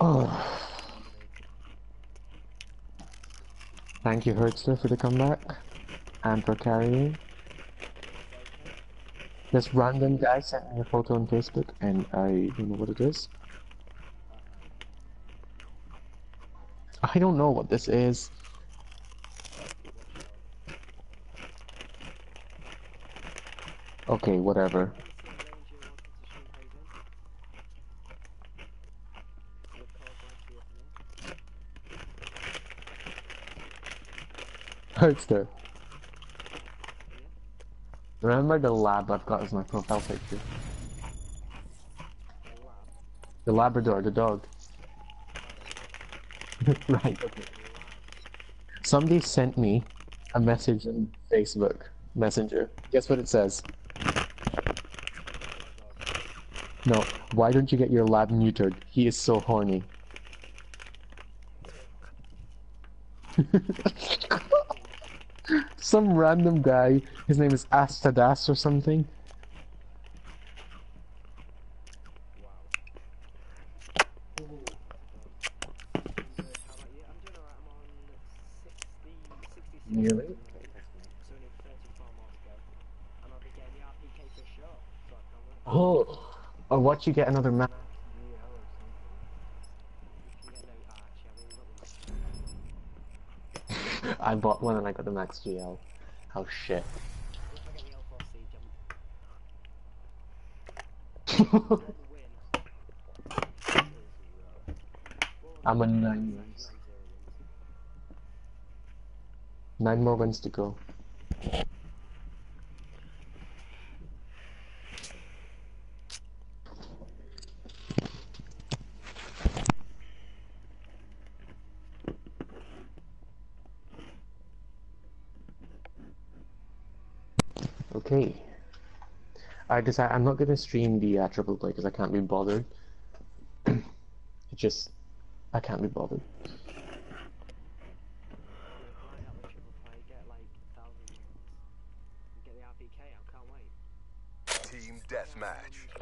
Oh. Thank you, Hertzler, for the comeback. And for carrying. This random guy sent me a photo on Facebook, and I don't know what it is. I don't know what this is. Okay, whatever. [laughs] Hurtster. Remember the lab I've got as my profile picture? The Labrador, the dog. [laughs] right. Somebody sent me a message on Facebook Messenger. Guess what it says? No, why don't you get your lab neutered? He is so horny. [laughs] [laughs] Some random guy, his name is Astadas or something. Nearly. So only 34 more to go. And I'll be getting the RPK for sure. So I can't wait. Oh, or what you get another map? You can get no. Ah, actually, I mean, look, I bought one and I got the max GL. How shit. I get the L4C jump, then win. I'm a nine wins. Nine more wins to go. Okay. I decide I'm not gonna stream the uh, triple play because I can't be bothered. [clears throat] it just I can't be bothered. Line up the triple play, get like 1,000 wins. And get the RPK, I can't wait. Team deathmatch. You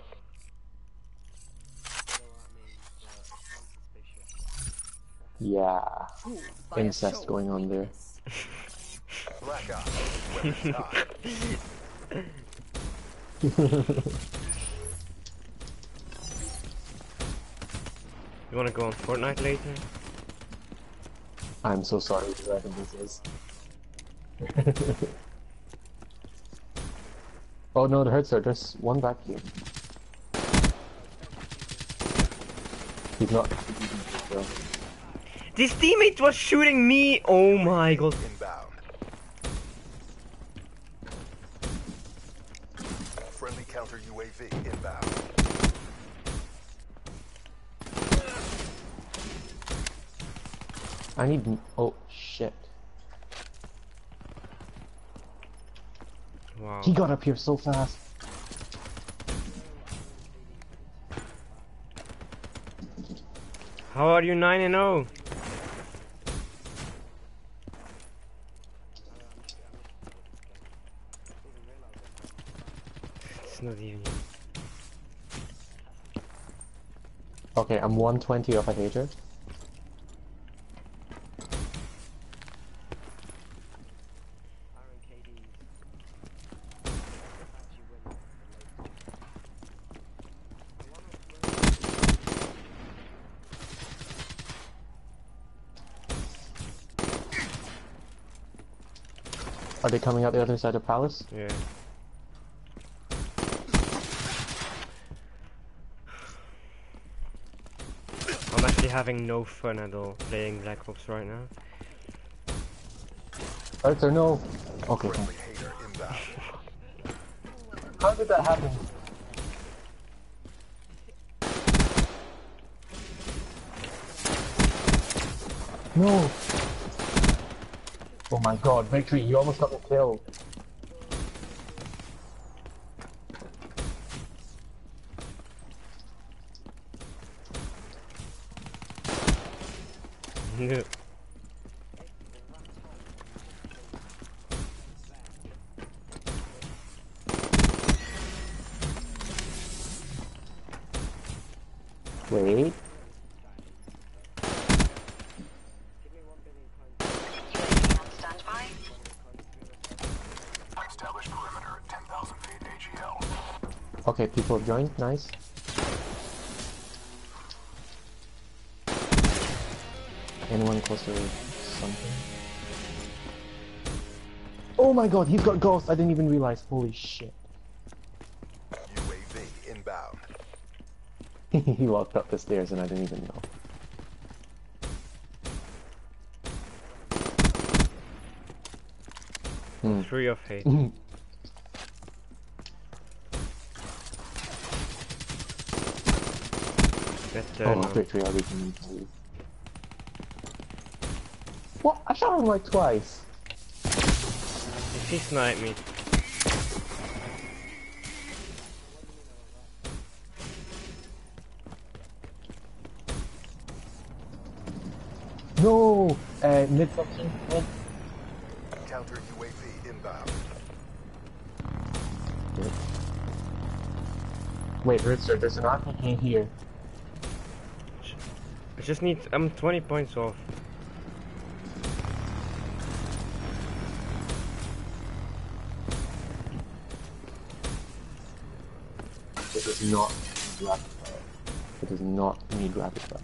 know what I mean? But I'm suspicious. Yeah, Fooled by a incest going on there. Black Ops. [laughs] [laughs] You wanna go on Fortnite later? I'm so sorry this is. [laughs] oh no, the hurts are just one back here. He's not. This teammate was shooting me! Oh my god. Inbound. Friendly counter UAV inbound. I need. Oh shit. Wow. He got up here so fast. How are you 9 and oh? 0? It's not even. Okay, I'm 120 off a hater. coming out the other side of palace? Yeah. I'm actually having no fun at all playing Black Ops right now. Arthur, no! Okay. [laughs] How did that happen? No! Oh my god, victory, you almost got the kill. No. Wait. UAV on standby. Establish perimeter at 10,000 feet AGL. Okay, people have joined, nice. Anyone close to something? Oh my god, he's got ghosts, I didn't even realize. Holy shit. UAV inbound. [laughs] he walked up the stairs and I didn't even know. Hmm. Tree of hate. [laughs] Better Oh, victory, I'll be coming. What? I shot him like twice. If he sniped me. No! Uh, mid something. Mid. Counter UAV inbound. Wait, Ritzer, there's an RPG here. I just need. I'm 20 points off. It does not need rapid fire. It does not need rapid fire.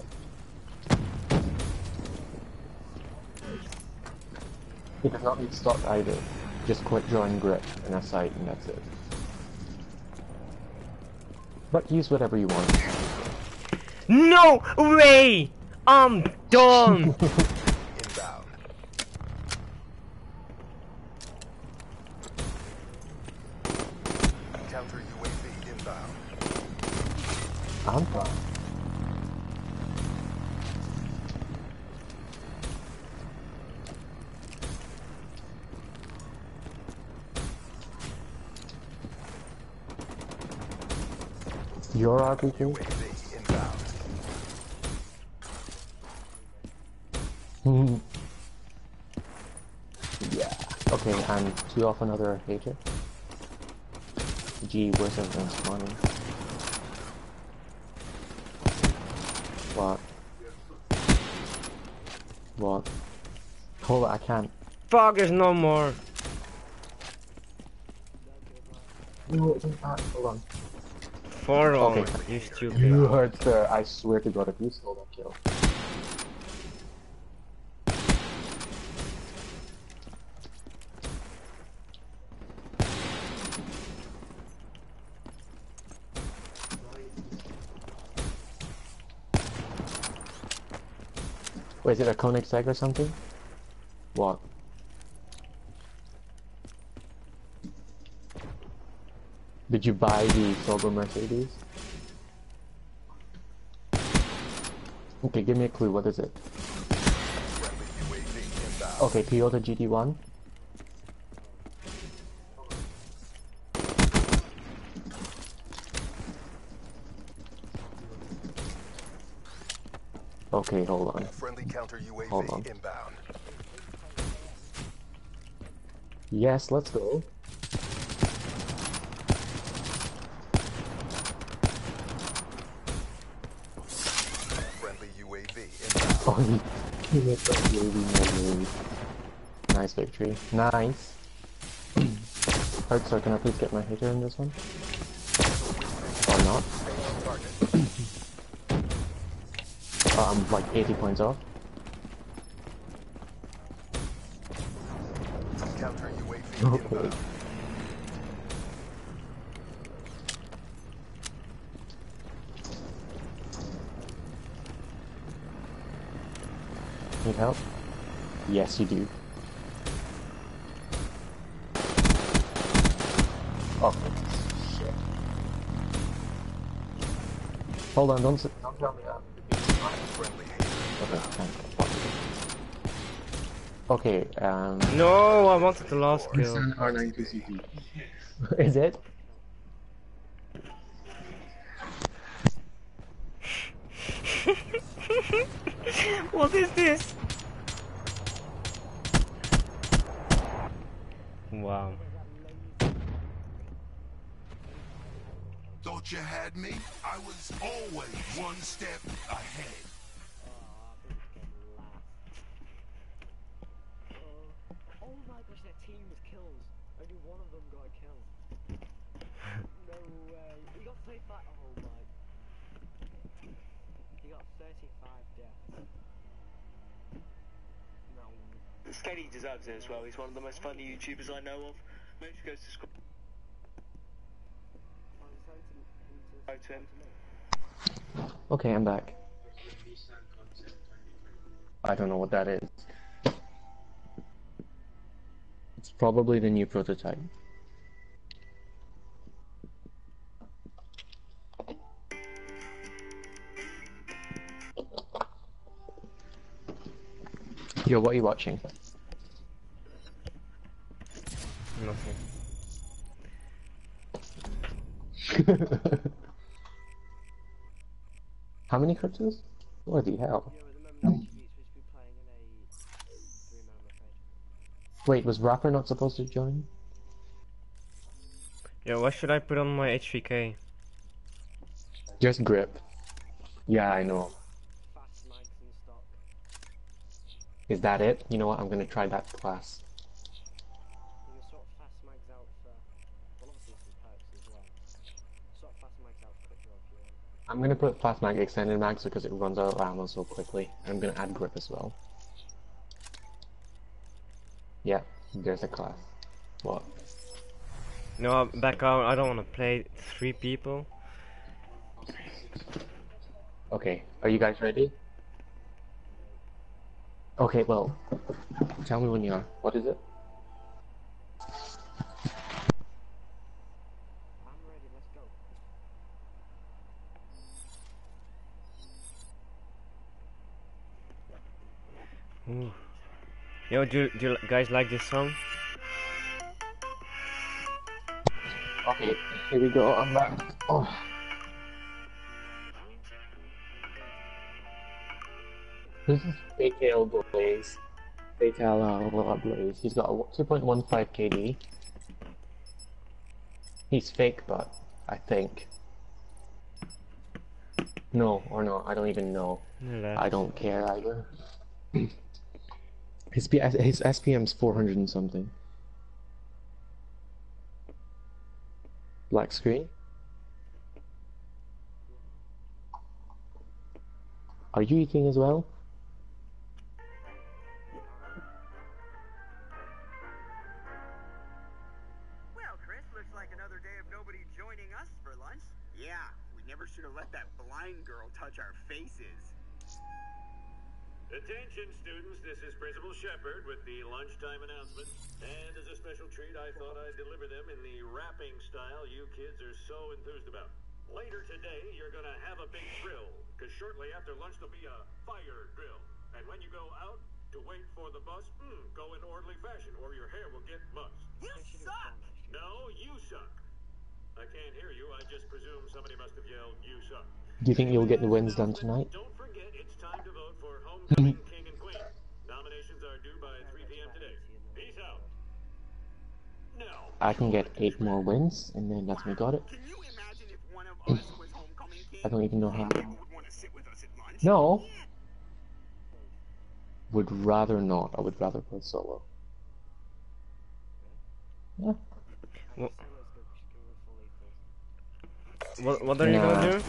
It does not need stock either. Just quick drawing grip and a sight and that's it. But use whatever you want. No way! I'm done! [laughs] Inbound. Counter UAV inbound. I'm fine. Your RPG? UAV inbound. Hmm. Yeah. Okay, I'm two off another hater. Gee, where's everyone spawning? What? What? Hold on, I can't. Fuck, there's no more. No, it's not. Hold on. Four on. Okay. You stupid. You heard, sir. I swear to God, if you stole that kill. Is it a Koenigsegg or something? What? Did you buy the Sober Mercedes? Okay, give me a clue. What is it? Friendly UAV inbound. Okay, Toyota GT1. Okay, hold on. Friendly counter Hold on. Inbound. Yes, let's go. Friendly UAV oh, inbound. Oh, he, he made that really. Nice victory. Nice. [clears throat] Alright, so can I please get my hitter in this one? Uh, I'm like 80 points off. Need help? Yes, you do. Oh, shit. Hold on, don't, don't tell me that. Okay, um... No, I wanted the last kill. [laughs] Is it? Well. He's one of the most funny YouTubers I know of. Make sure you go subscribe to him. Okay, I'm back. I don't know what that is. It's probably the new prototype. Yo, what are you watching? Nothing. [laughs] How many cryptos? Bloody hell. The moment, he's supposed to be playing in a three man, I'm afraid. Wait, was Rapper not supposed to join? Yo, what should I put on my HVK? Just grip. Yeah, I know. Fast mags in stock. Is that it? You know what? I'm gonna try that class. I'm gonna put fast mag extended mags because it runs out of ammo so quickly. I'm gonna add grip as well. Yeah, there's a class. What? No, I'm back out. I don't want to play three people. Okay, are you guys ready? Okay, well, tell me when you are. What is it? Yo, do, do you guys like this song? Okay, here we go. I'm back. Oh. This is Fatal Blaze. Fatal uh, Blaze. He's got a 2.15 KD. He's fake, but I think. No, or no, I don't even know. I don't care either. [clears throat] His, P- his SPM's 400 and something. Black screen? Are you eating as well? Well, Chris, looks like another day of nobody joining us for lunch. Yeah, we never should have let that blind girl touch our faces. Attention, students. This is Principal Shepard with the lunchtime announcement. And as a special treat, I thought I'd deliver them in the rapping style you kids are so enthused about. Later today, you're going to have a big drill, because shortly after lunch, there'll be a fire drill. And when you go out to wait for the bus, hmm, go in orderly fashion, or your hair will get mussed. You suck! No, you suck. I can't hear you. I just presume somebody must have yelled, you suck. Do you think you'll get the wins done tonight? Don't No. I can get 8 more wins, and then that's me got it. Can you imagine if one of us was homecoming king? I don't even know how. People would want to sit with us at lunch. No! Would rather not. I would rather play solo. Yeah. What, So let's go, just go with full lethals. what, what are you Nah. gonna do?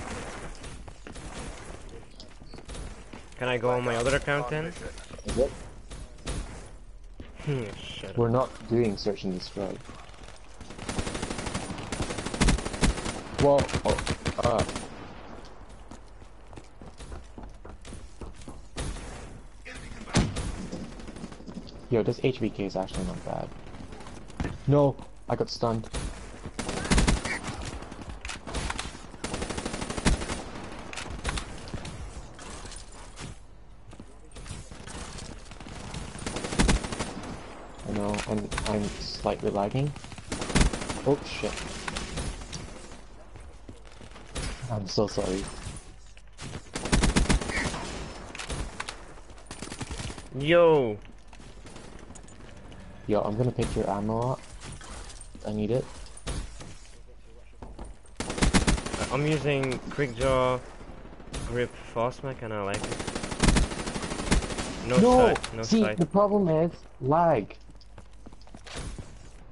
Can I go on my other account then? Hmm, Shut. We're not doing search and destroy. Well, oh, uh, yo, this HVK is actually not bad. No, I got stunned. I'm I'm slightly lagging. Oh shit. I'm so sorry. Yo! Yo, I'm gonna pick your ammo up. I need it. I'm using Quick Draw Grip Fast Mag and I like it. No, No! sight, no See, sight. the problem is lag.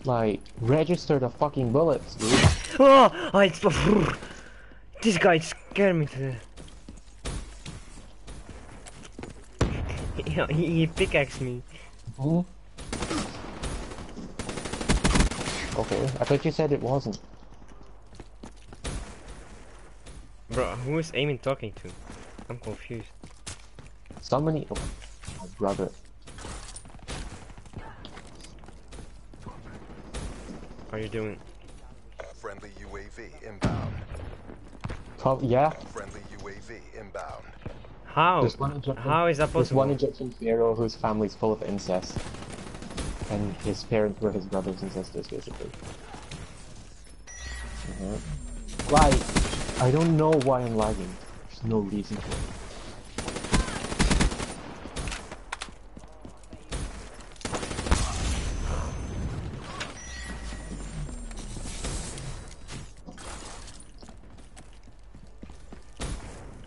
Like, register the fucking bullets, dude. Oh! I, this guy scared me to death. Yeah, [laughs] he, he pickaxed me. Hmm? Okay, I thought you said it wasn't. Bro, who is Aiming talking to? I'm confused. Somebody. Oh, my brother. How are you doing? Friendly UAV inbound. Prob- yeah, Friendly UAV inbound. How? there's one injection. How is that possible? There's one? Egyptian pharaoh whose family's full of incest. And his parents were his brothers and sisters, basically. Mhm. Like, I don't know why I'm lagging. There's no reason for it.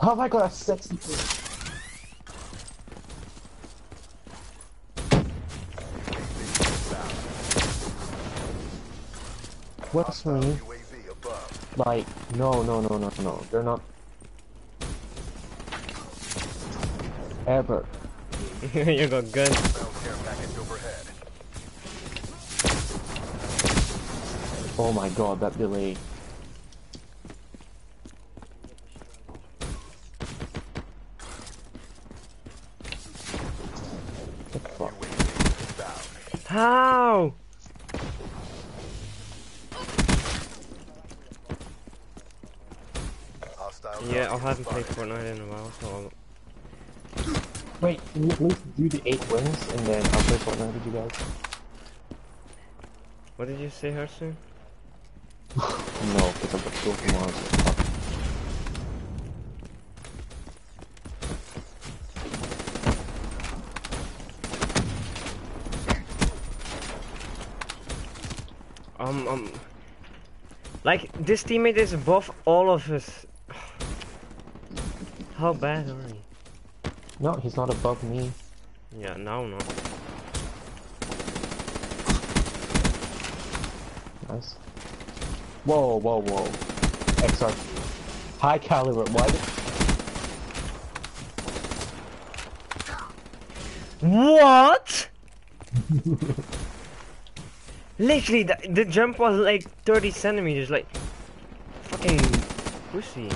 How have I got a 62? What's me? Like, no, no, no, no, no. They're not. Ever. [laughs] you got guns. Found care package overhead. Oh my god, that delay. The fuck? How? Yeah, I haven't played. Fortnite in a while, so I'll... Wait, can you at least do the 8 wins and then I'll play Fortnite with you guys? What did you say, Herson? [laughs] No, because got school Um. Like, this teammate is above all of us. [sighs] How bad are you? No, he's not above me. Yeah, now no. Nice. Whoa, whoa, whoa. XR. High caliber, why did... What? [laughs] Literally, the, the jump was like 30 centimeters, like... Fucking... pussy.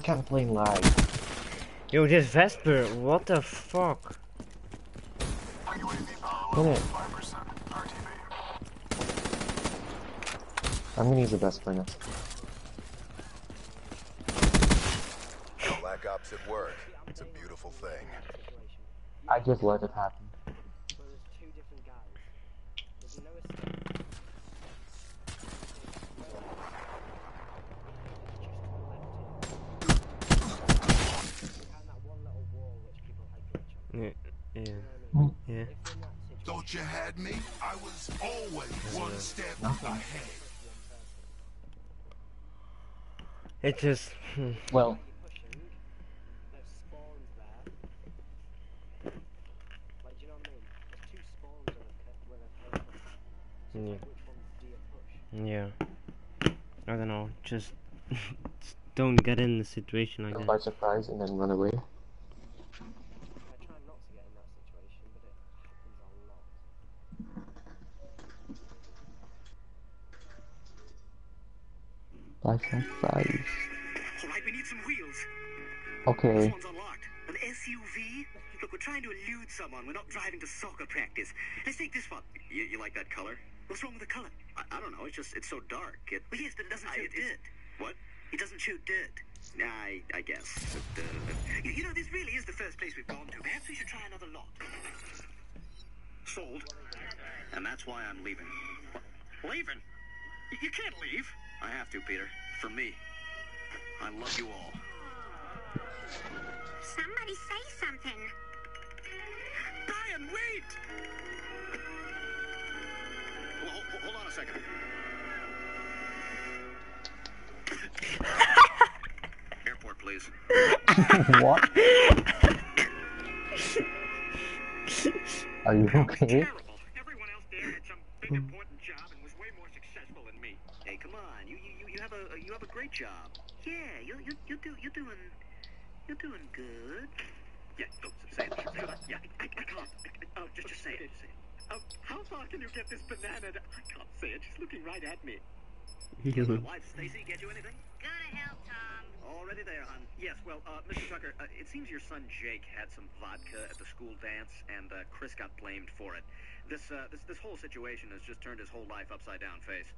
Can't play in lag. Yo, this Vesper, what the fuck? UAV power Can level it? 5%. RTV. I'm gonna use the best for now. Black Ops at work. It's a beautiful thing. I just let it happen. Purpose. So hmm. Well... Yeah. like, which ones do you push? Yeah. I don't know. Just just [laughs] don't get in the situation like by that. surprise and then run away. I try elude someone. We're not driving to soccer practice. Let's take this one. You, you like that color? What's wrong with the color? I, I don't know. It's just, it's so dark. It, well, yes, but it doesn't show dirt. What? It doesn't show dirt. I, I guess. But, uh, you, you know, this really is the first place we've gone to. Perhaps we should try another lot. Sold. And that's why I'm leaving. What? Leaving? You, you can't leave. I have to, Peter. For me. I love you all. Somebody say something. Brian, wait! Hold, hold- hold on a second. Airport, please. [laughs] what? Are you okay? Everyone else there had some big hmm. important job and was way more successful than me. Hey, come on. You you, you have a you have a great job. Yeah, you you you do you're doing you're doing good. Yeah, go say it. Should I? Yeah, I, I can't. Oh, just just say it. Say it. Oh, how far can you get this banana? To, I can't say it. She's looking right at me. Here's my wife, Stacy. Get you anything? Gotta help, Tom. Already there, hon. Yes, well, uh, Mr. Tucker, uh, it seems your son Jake had some vodka at the school dance, and uh, Chris got blamed for it. This, uh, this, this whole situation has just turned his whole life upside down face.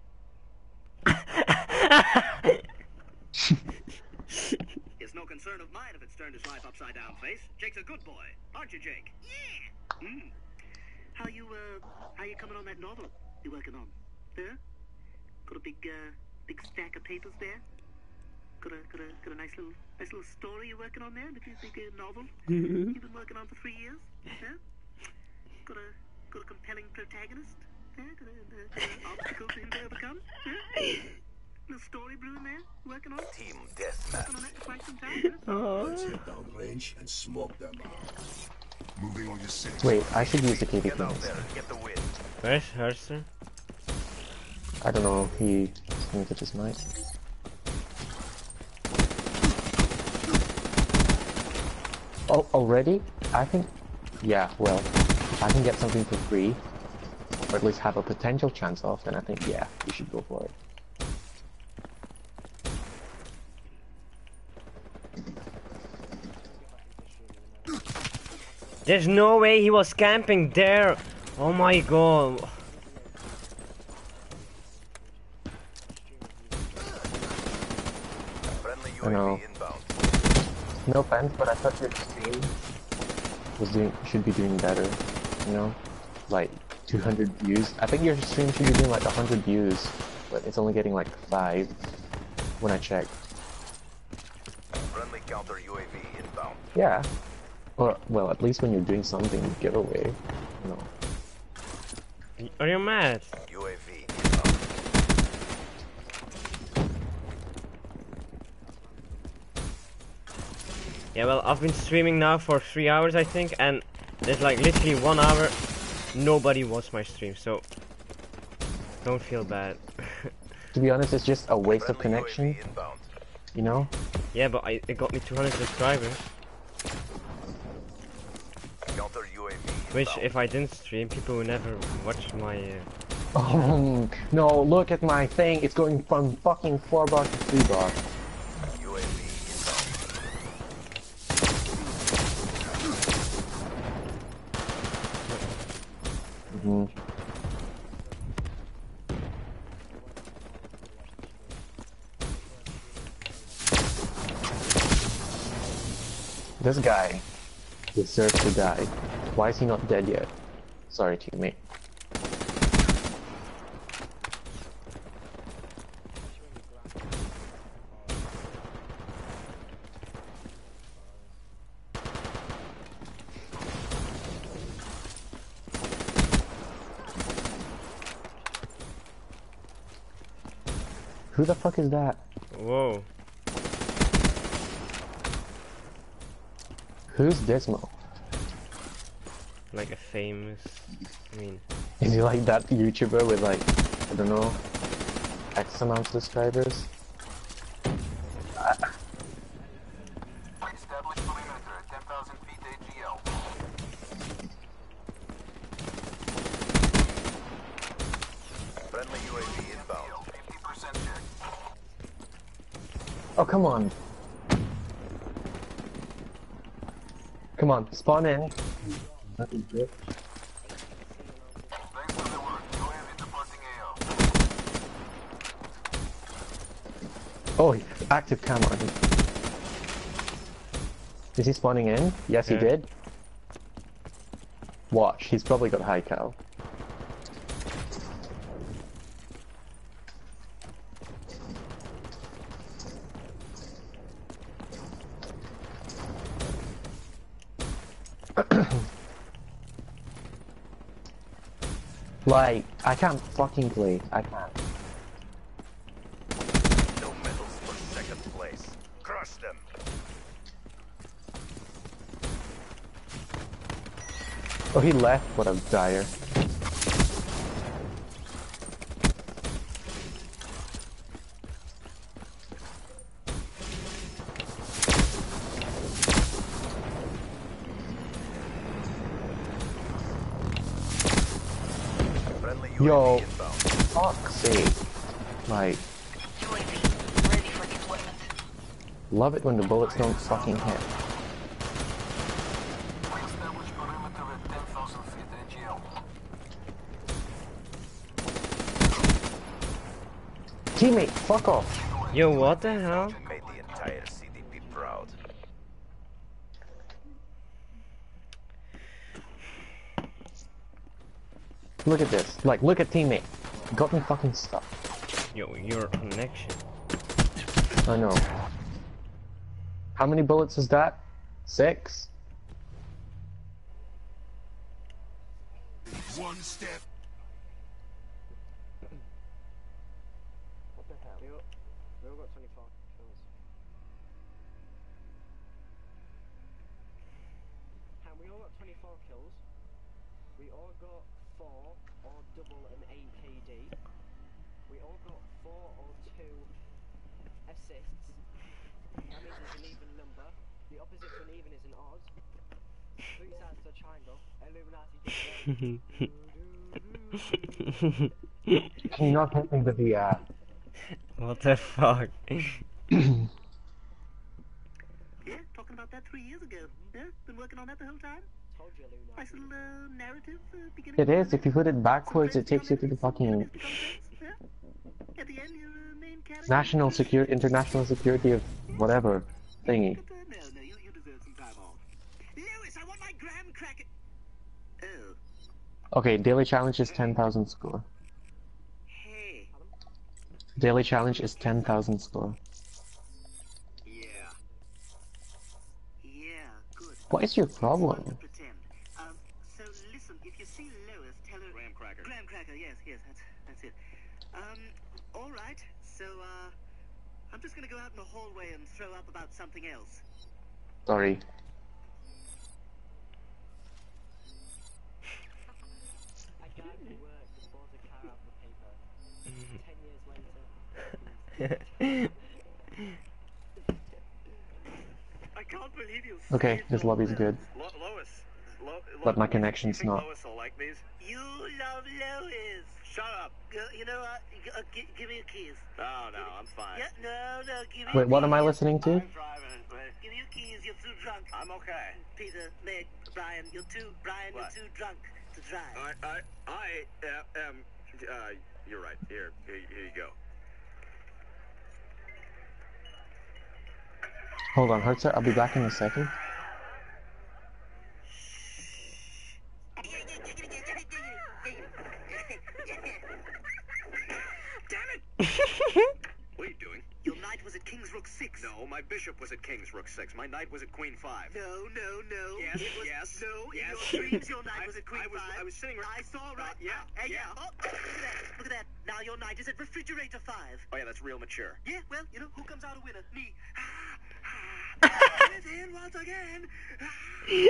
It's no concern of mine if it's turned his life upside down face. Jake's a good boy, aren't you, Jake? Yeah. Hmm. How you, uh, how you coming on that novel you working on? Huh? Got a big, uh, big stack of papers there? Got a, got a, got a nice little, nice little story you're working on there? Big, big uh, novel [laughs] you've been working on for three years? Huh? Got a, got a compelling protagonist? Huh? Got a, got a obstacle for him to overcome? Huh? [laughs] Little story brewing there? Working on? Team Working deathmatch. on that for quite some time? [laughs] Oh. Let's hit down range and smoke them out. Moving on your six. Wait, I should use the KD Get out things. there, get the win. Where's Herster? I don't know, he muted his mic. Oh, already? I think, yeah, well, if I can get something for free, or at least have a potential chance of, then I think, yeah, we should go for it. There's no way he was camping there. Oh my god. Friendly I know. No offense, but I thought your stream was doing, should be doing better, you know? Like, 200 views. I think your stream should be doing like 100 views, but it's only getting like 5 when I check. Friendly counter UAV inbound. Yeah. Or, well, at least when you're doing something, giveaway, you know. Are you mad? UAV. Yeah, well, I've been streaming now for three hours, I think, and there's like literally one hour nobody watched my stream, so don't feel bad. To be honest, it's just a waste of connection, inbound. you know? yeah, but I, it got me 200 subscribers, Counter UAV which if I didn't stream, people would never watch my. Uh... Oh, [laughs] no, look at my thing. It's going from fucking 4 bar to 3 bar. UAV inbound. hmm This guy deserves to die. Why is he not dead yet? Sorry, teammate. Who the fuck is that? Whoa. Who's Desmo? Like a famous. I mean, Is he like that YouTuber with like, I don't know, X amount of subscribers? Establish perimeter at 10,000 feet AGL. Friendly UAV inbound. Oh, come on. Come on, spawn in. Thanks for the work. UAV departing AO. Oh, active camera. Is he spawning in? Yes, he did. Watch, he's probably got high cal. like, I can't fucking play. I can't. No medals for second place. Crush them. Oh, he left. What a dire. Friendly UAV Yo, inbound. fuck's sake. Like, UAV, ready for deployment. love it when the bullets don't fucking hit. Establish perimeter at 10,000 feet AGL. Teammate, fuck off. yo, what the hell? Made the entire CDP proud. Look at this. Like, look at teammate. Got me fucking stuck. Yo, your connection. I know. How many bullets is that? Six? One step. What the hell? We all, we all got 24 kills. And we all got 24 kills. We all got 4 or double an 8 KD. We all got 4 or 2 assists. That means it's an even number. The opposite to an even is an odd. Three sides triangle. Illuminati. [laughs] Can you not hit me with the, uh... what the fuck? [coughs] Yeah, talking about that three years ago. Yeah, been working on that the whole time. Told you, Illuminati. Nice little uh, narrative. Uh, beginning It if you put it backwards, it takes you to the fucking At the end, your uh, main character. national security, international security of whatever thingy. Uh, no, no, you, you deserve some time off. Lewis, I want my graham cracker. Oh, Okay, daily challenge is 10,000 score. hey. Daily challenge is 10,000 score. Yeah. Yeah, good. What is your problem? So listen, if you see Lois, tell her. Graham cracker. Yes, yes, that's it. Um, all right. So uh, I'm just gonna go out in the hallway and throw up about something else. Sorry. A guy who worked and bought a car out of the paper. Ten years later. I can't believe you. Okay, saved this all lobby's this. good. Lo- Lois. Lo- But my connection's you not. Lois will like these? You love Lois. Shut up. You know what? G- uh, gi- give me your keys. Oh no, I'm fine. Yeah, no, no, give me. Wait, your what am I listening to? I'm driving. Wait. Give me your keys. You're too drunk. I'm okay. Peter, Meg, Brian, you're too. Brian, What? you're too drunk to drive. I I I uh, am. Uh, you're right. Here, here, here you go. Hold on, Hertzer, I'll be back in a second. Damn it! [laughs] what are you doing? Your knight was at King's Rook Six. No, my bishop was at King's Rook six. My knight was at Queen five. No, no, no. Yes, it was, yes, No, yes. in your dreams, your knight I- was at Queen I was- Five. I was sitting right- I saw right. Uh, yeah, now. Hey, yeah. Oh, look at that. Look at that. Now your knight is at Refrigerator Five. Oh yeah, that's real mature. Yeah, well, you know who comes out a winner? Me. Ah, In once again. [laughs]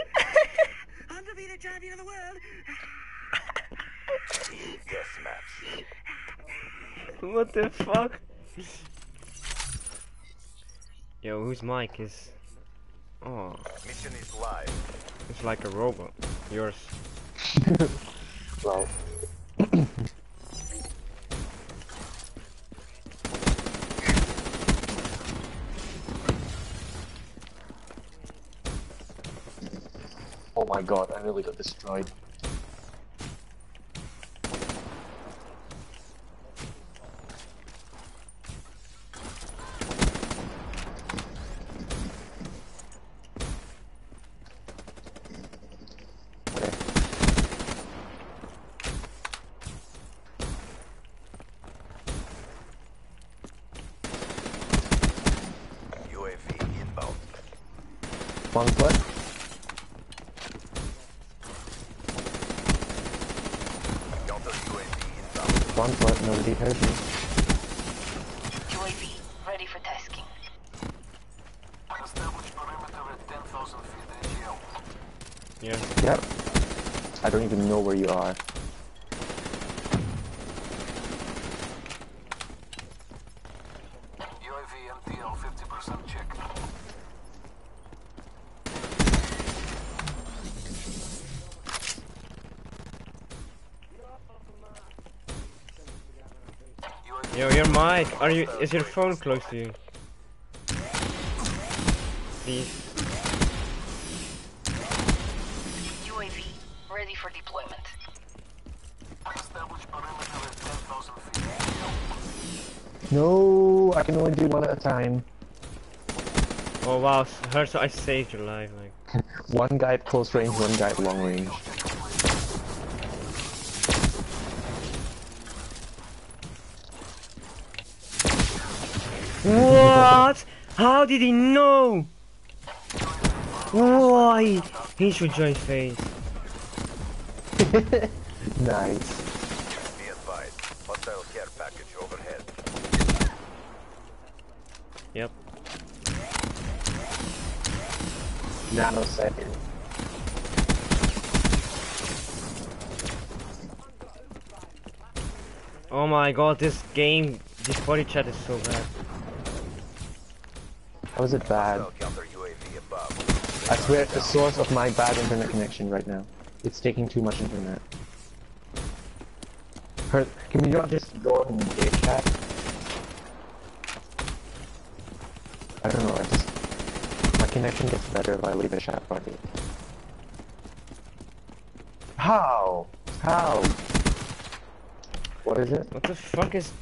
Undefeated champion of the world. Deathmatch. What the fuck? Yo, whose mic is? Oh, Mission is live. it's like a robot. Yours. [laughs] Well, oh my god, I nearly got destroyed. UAV inbound. One foot. Counter UAV inbound. One foot, nobody heard me. UAV ready for tasking. Establish perimeter at 10,000 feet AGL. Yeah. Yep. I don't even know where you are. UAV MTL 50% check. Yo, your mic. Are you? Is your phone close to you? Please. UAV ready for deployment. Establish perimeter at 10,000 feet AGL. No, I can only do one at a time. Oh wow, her so I saved your life. Like. [laughs] One guy at close range, one guy at long range. What? How did he know? Why? He should join face. [laughs] Nice. Be advised. Hostile care package overhead. Yep. Nanosecond. Oh my god, this game, this body chat is so bad. How is it bad? I swear it's the source of my bad internet connection right now. It's taking too much internet. Her, can we not just go the game chat? I don't know, I just... My connection gets better if I leave a chat party. How? How? What is it? What the fuck is...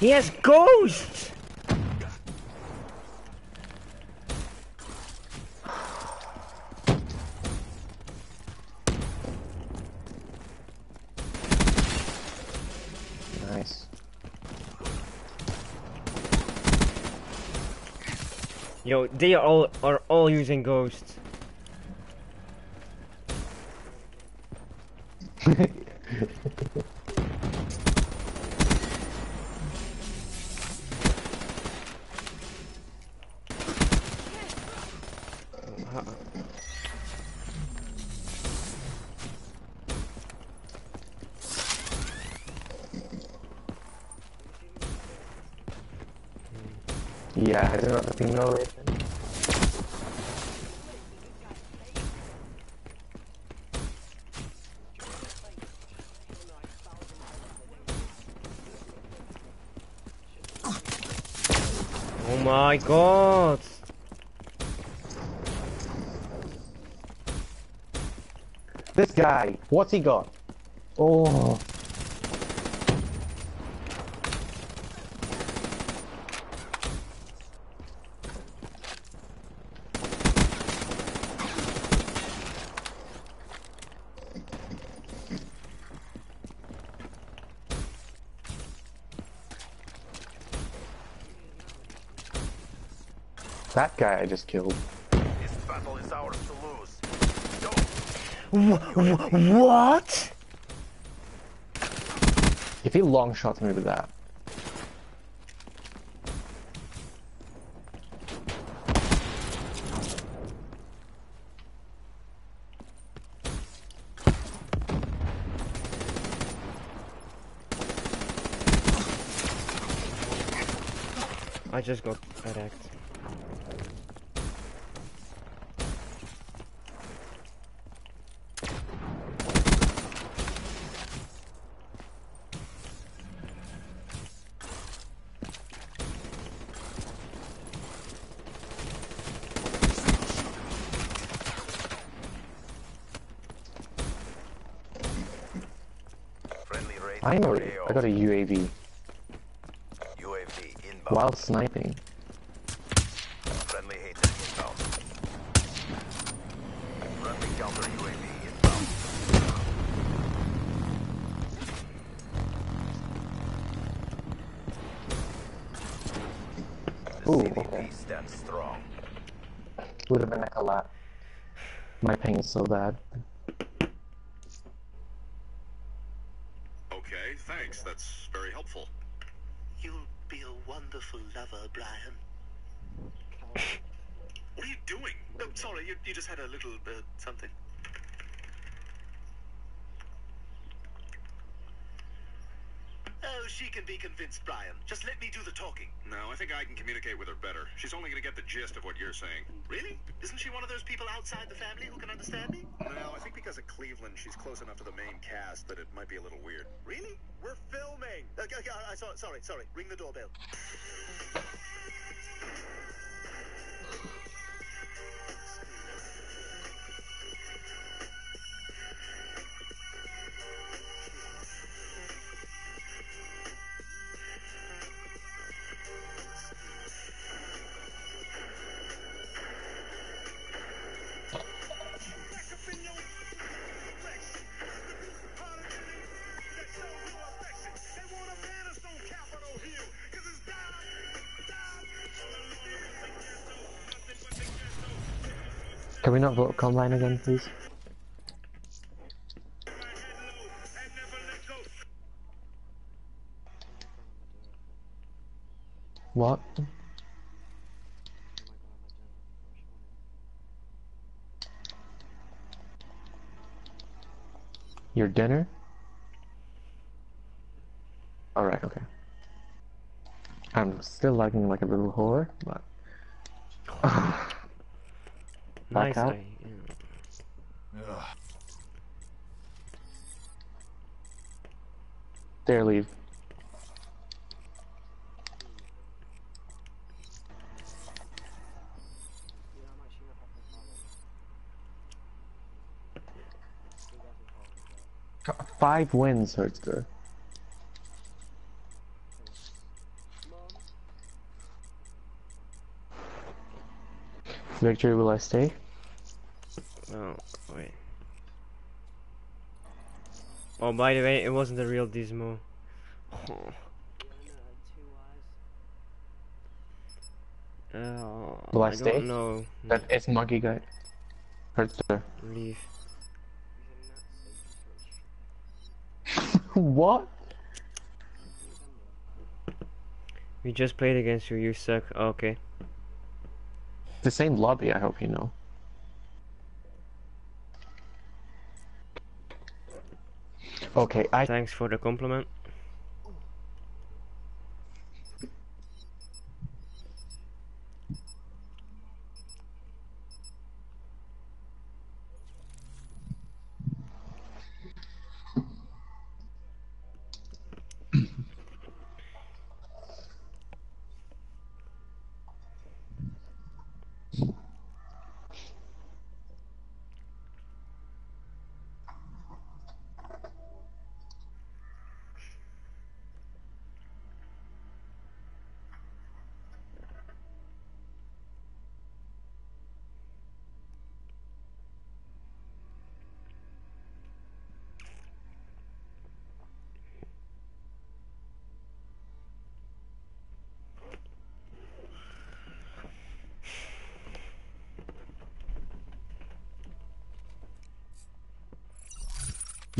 He has ghosts! Nice. Yo, they are all are all using ghosts. [laughs] is it not the female rating? Oh my god! This guy, what's he got? Oh, that guy I just killed. This battle is ours to lose. Wh- what? If he long shots me with that. I just got attacked. Friendly raid I know. AO. I got a UAV UAV inbound. while sniping. Friendly HATR inbound. Friendly counter UAV inbound. The Ooh, okay. stands strong. Would have been like a lot. My ping is so bad. Okay, thanks. That's very helpful. You'll be a wonderful lover, Brian. What are you doing? Oh, sorry, you, you just had a little uh, something. Oh, she can be convinced, Brian. Just let me do the talking. No, I think I can communicate with her better. She's only going to get the gist of what you're saying. Really? Isn't she one of those people outside the family who can understand me? No, I think because of Cleveland, she's close enough to the main cast that it might be a little weird. Really? We're filming. Uh, uh, uh, sorry, sorry, sorry. Ring the doorbell. Can we not vote Combine again, please? What? Your dinner? Alright, okay. I'm still lagging like a little whore, but... Back Nice. out. I, yeah. There, leave. Five wins, Hurts actually not happy with that one. You guys are calling as well. Five wins, Hertzger. Mom, Victory, will I stay? Oh, wait. Oh, by the way, it wasn't the real Dismo. [sighs] Oh, yeah, I know, uh, Will I I stay? don't. That is Muggy guy. Leave. He's a Nazi, what? We just played against you, you suck. Okay. The same lobby, I hope you know. Okay, I Thanks for the compliment.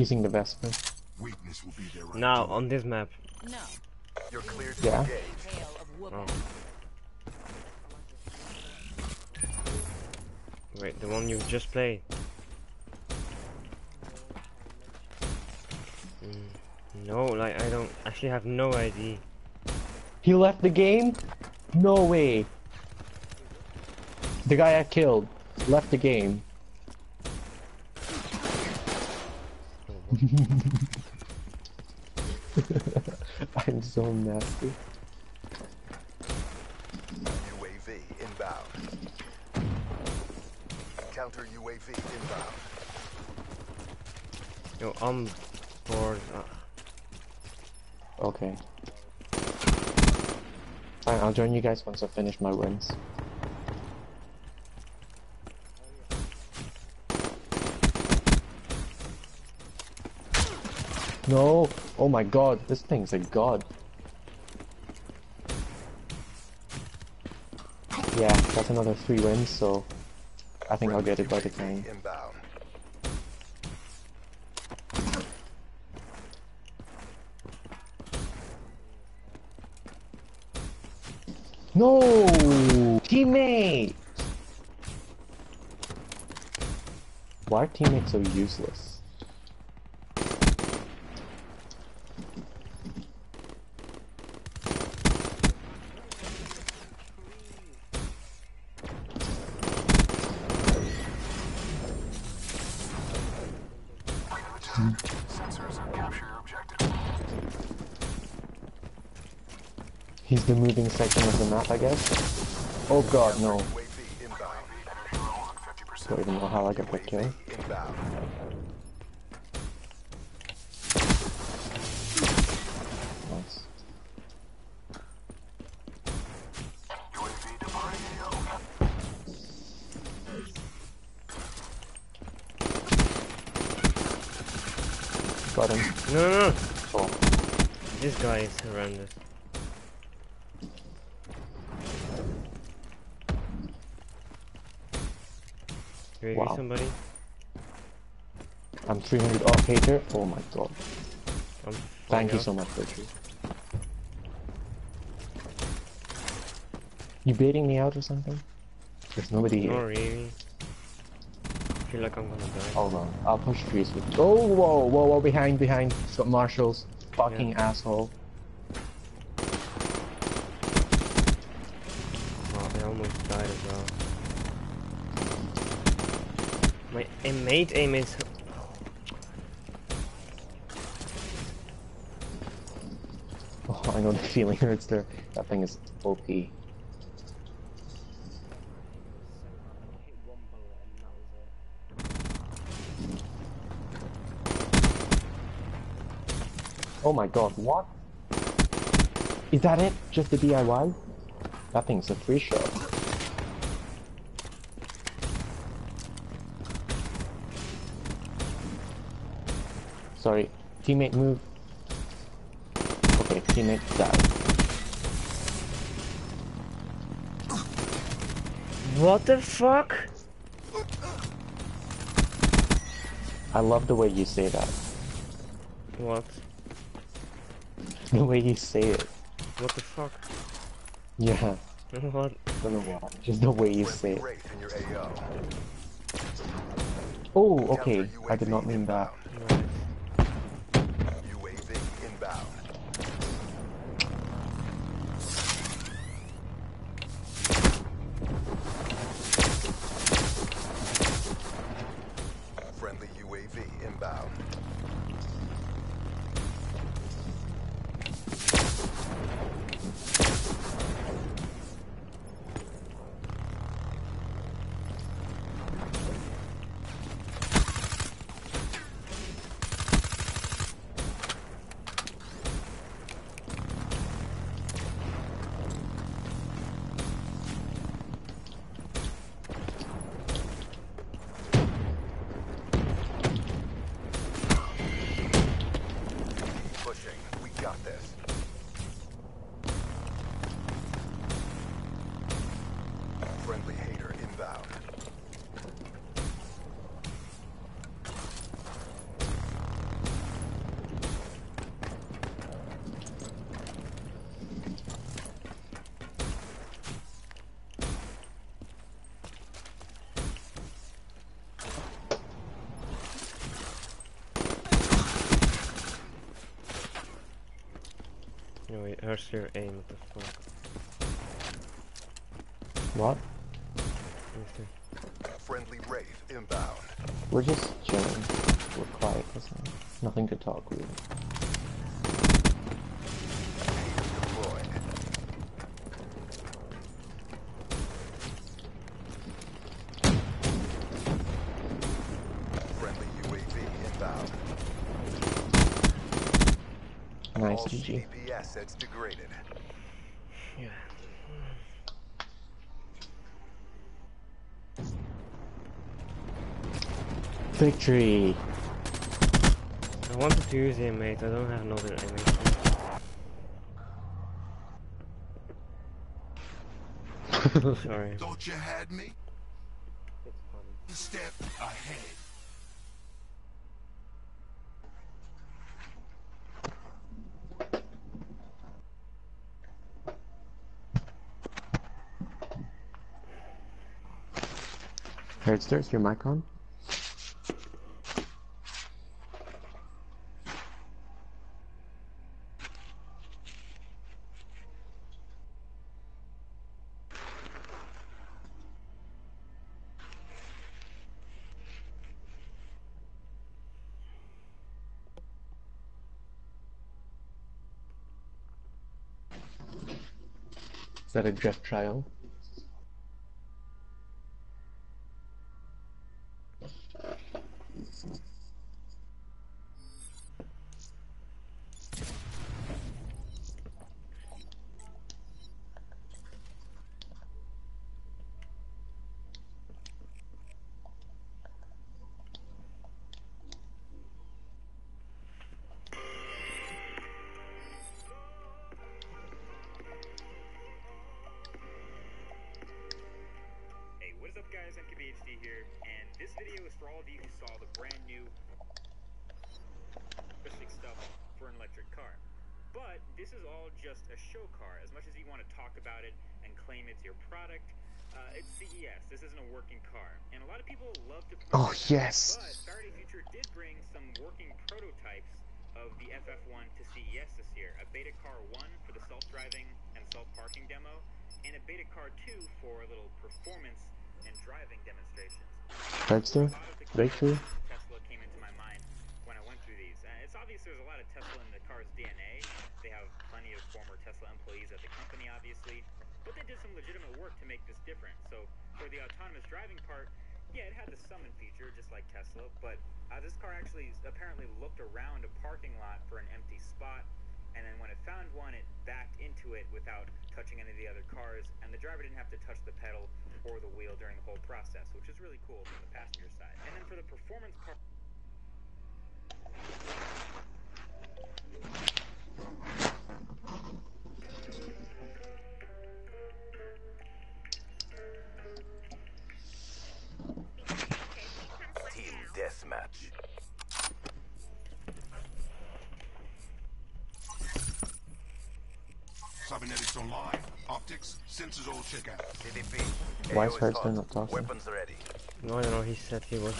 Using the Vesper. Weakness will be there right Now on this map. No. You're cleared to Yeah. engage. Tale of whooping. Oh. Wait, the one you just played. Mm, no, like I don't actually have no idea. He left the game? No way. The guy I killed left the game. [laughs] I'm so nasty. UAV inbound. Counter UAV inbound. Yo, I'm bored. Uh, Okay. Fine, I'll join you guys once I finish my wins. No! Oh my god, this thing's a god. Yeah, that's another three wins, so I think I'll get it by the time. Inbound. No! Teammate! Why are teammates so useless? The moving section of the map, I guess. Oh god, no. UAV inbound. Energy levels at 50%. Don't even know how I got the kill. UAV inbound. Nice. UAV departing AO. Got him. no, no, no. Oh, This guy is horrendous. Maybe Wow. somebody? I'm 300 off hater. Oh my god. I'm Thank you falling so much, Richard. You baiting me out or something? There's nobody. Not here. really. I feel like I'm gonna die. Hold on. I'll push trees with you. Oh, whoa, whoa, whoa, behind, behind. It's got marshals. Fucking asshole. Oh, they almost died as well. My aim- mate aim is. Oh, I know the feeling hurts there. That thing is OP. Oh my god, what? Is that it? Just the DIY? That thing's a free shot. Sorry, teammate move. Okay, teammate died. What the fuck? I love the way you say that. What? The way you say it. What the fuck? Yeah, [laughs] What? don't know why. Just the way you say it. Wraith in your AO. Oh, okay. I did not mean that. Your aim. What the fuck? What? Friendly Wraith inbound. We're just chilling. We're quiet, isn't it? Nothing to talk really. Deployed. Friendly UAV inbound. Nice, All GG. Assets degraded. Yeah. Victory! I wanted to use aim mate. I don't have another aim mate. Sorry. Thought you had me? It's funny. Step ahead. Heardster, is your mic on? That a drift trial? Yes. But Faraday Future did bring some working prototypes of the FF1 to CES this year. A Beta Car 1 for the self-driving and self-parking demo, and a Beta Car 2 for a little performance and driving demonstrations. Heardster? A lot of the Victory? Tesla came into my mind when I went through these. Uh, it's obvious there's a lot of Tesla in the car's DNA. They have plenty of former Tesla employees at the company, obviously, but they did some legitimate work to make this different. So for the autonomous yeah, it had the summon feature just like Tesla, but uh, this car actually apparently looked around a parking lot for an empty spot, and then when it found one, it backed into it without touching any of the other cars, and the driver didn't have to touch the pedal or the wheel during the whole process, which is really cool from the passenger side. And then for the performance part. Cybernetics online. Optics, sensors all check out. CDP. Why is AO not talking? Weapons ready. No, I don't know. He said he was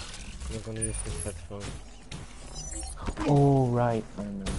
not gonna use his headphones. Oh, right, I remember.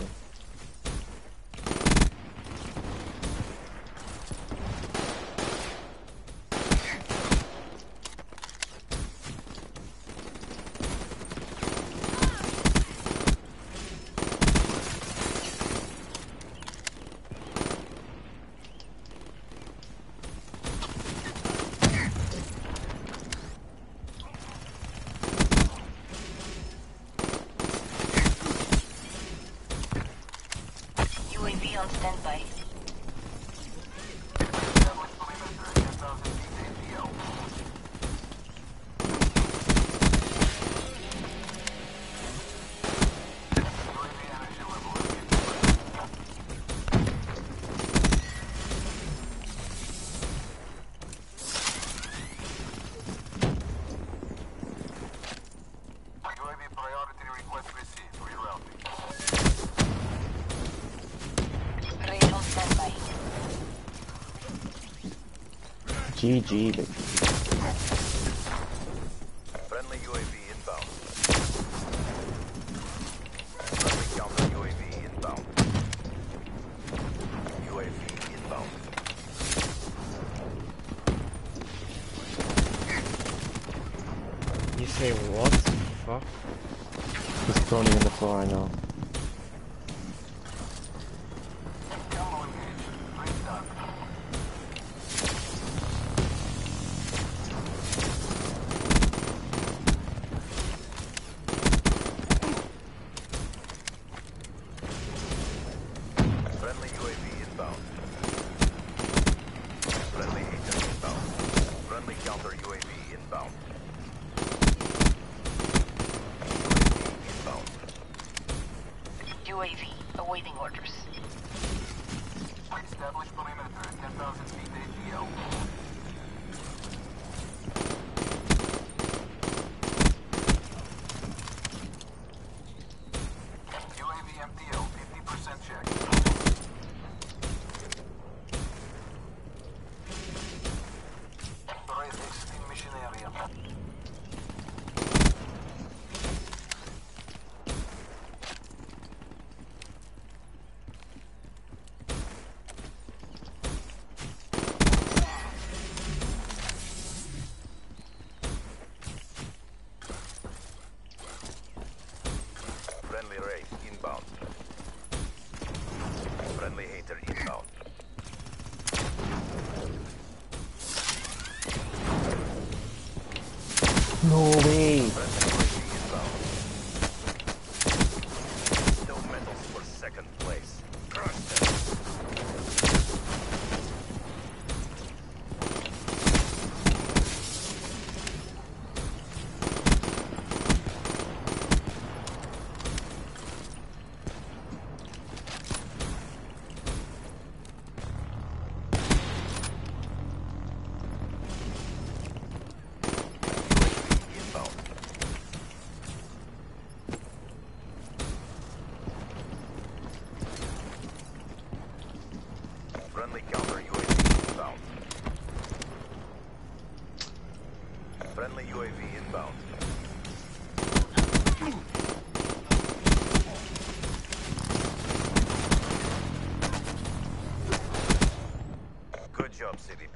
GG, Victory.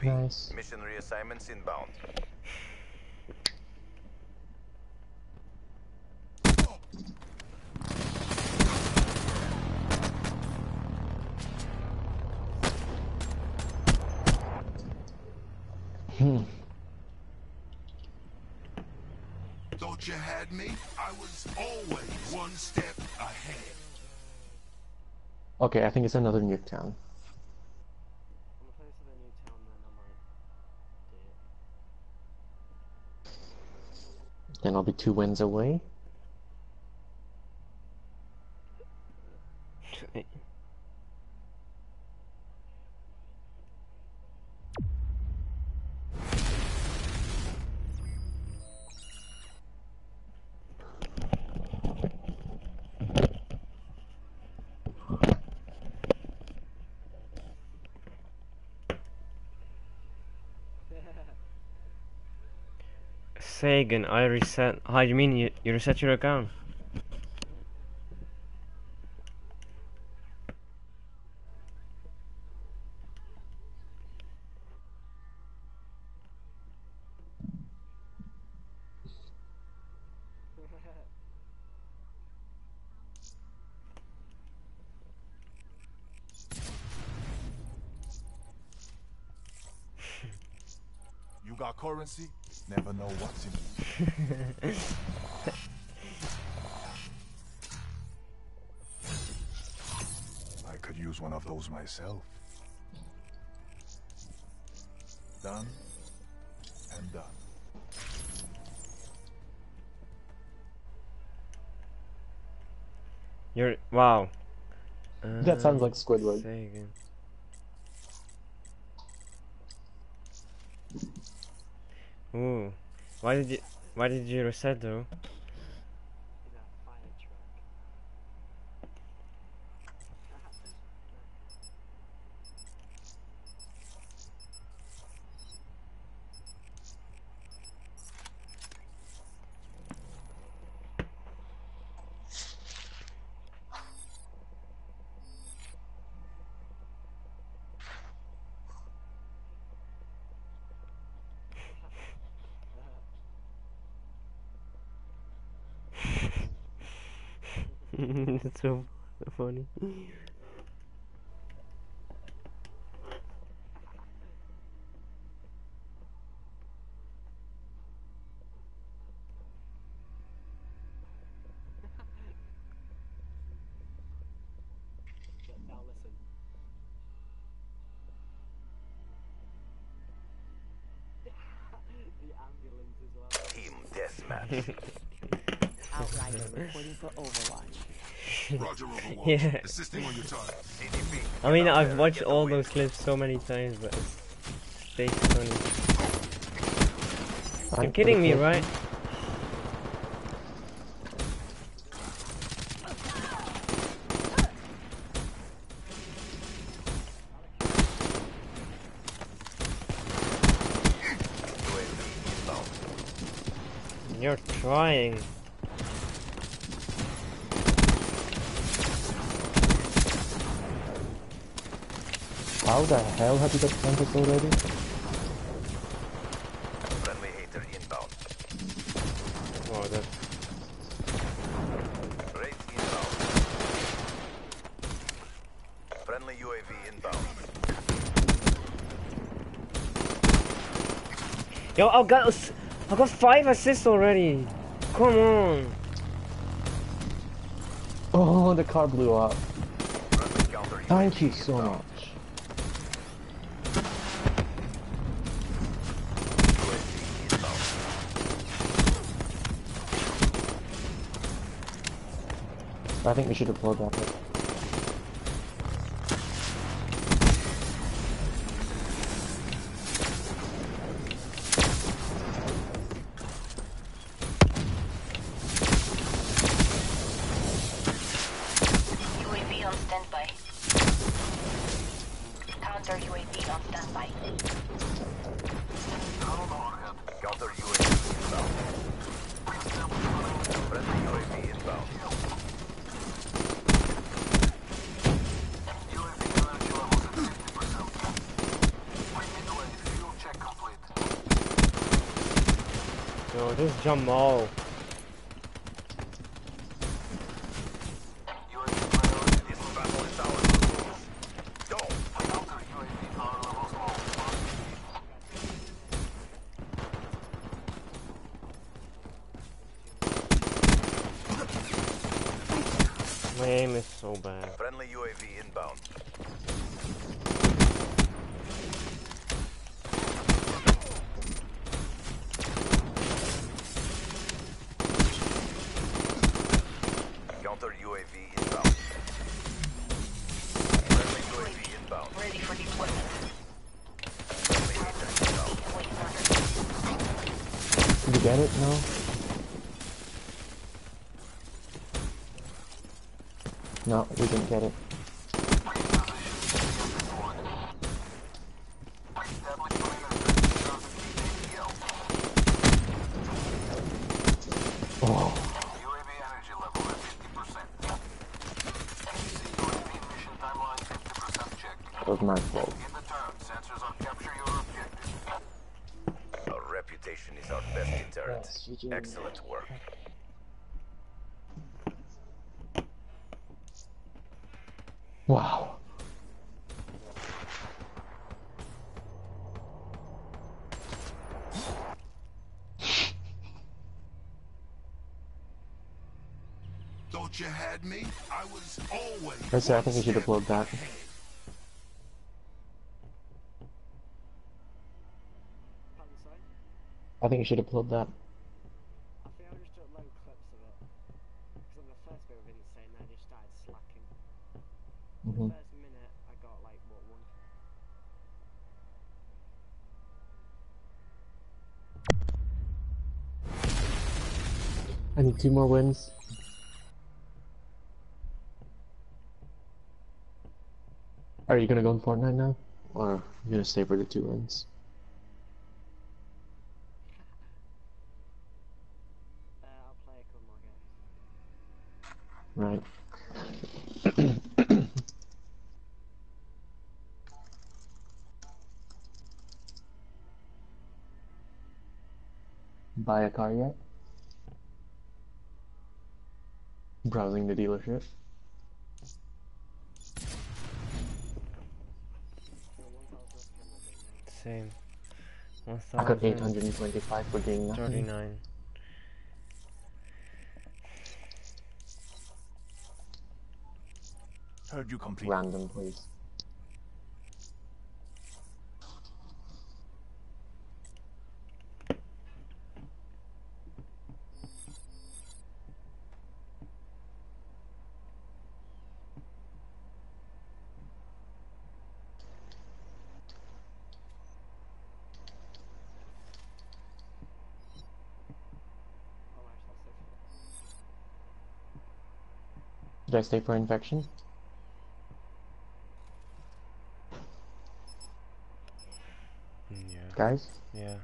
Job, Nice. Mission reassignments inbound. Hmm. Thought you had me? I was always one step ahead. Okay, I think it's another Nuketown. On the face of the new town, then I might do it. Then I'll be two wins away. Sagan, I reset. How do you mean you, you reset your account? Use those myself. Done and done. You're wow. That sounds like Squidward. Uh, Sagan. Ooh, why did you why did you reset though? Outrider reporting for Overwatch. Roger Overwatch. [laughs] Yeah. Assisting on your target. I mean, I've watched all those clips so many times, but it's stays funny. You're Alright, kidding me, right? You're trying. How the hell have you got Tempest already? Friendly HATR inbound. Oh, that. Wraith inbound. Friendly UAV inbound. Yo, I got, s- I got five assists already. Come on. Oh, the car blew up. Thank you so much. I think we should applaud that. Jamal. This battle is ours to lose. Go. My aim is so bad. Friendly UAV inbound. Counter UAV inbound. Friendly UAV inbound. Ready for deployment. Friendly HATR inbound. Waiting orders. Did you get it? No? No, we didn't get it. Oh, UAV energy level at 50%. See UAV mission timeline 50% check. that was my fault. In the turn, sensors on capture your objective. Our reputation is our best deterrent. Yes, GG. Excellent work. Wow. Thought you had me? I was always. That's it, I think we should step upload that. I think you should upload that. I think I'll just upload clips of it. Because on the first bit of Insane, I just started slacking. hmm First minute, I got like, what, one? I need two more wins. Are you gonna go in Fortnite now? Or are you gonna stay for the two wins? Uh, I'll play a couple more games. Right. Buy a car yet? The dealership. Same. I got 825 for doing nothing. 39. Heard you complete. Random, please. Did I stay for infection? Mm, Yeah. Guys? Yeah.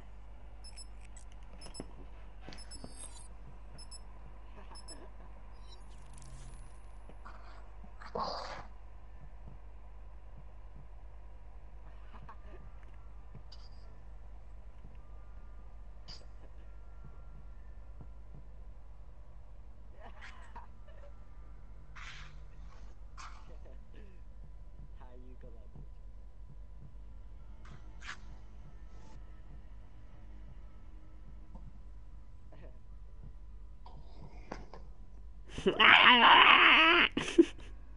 How you got that?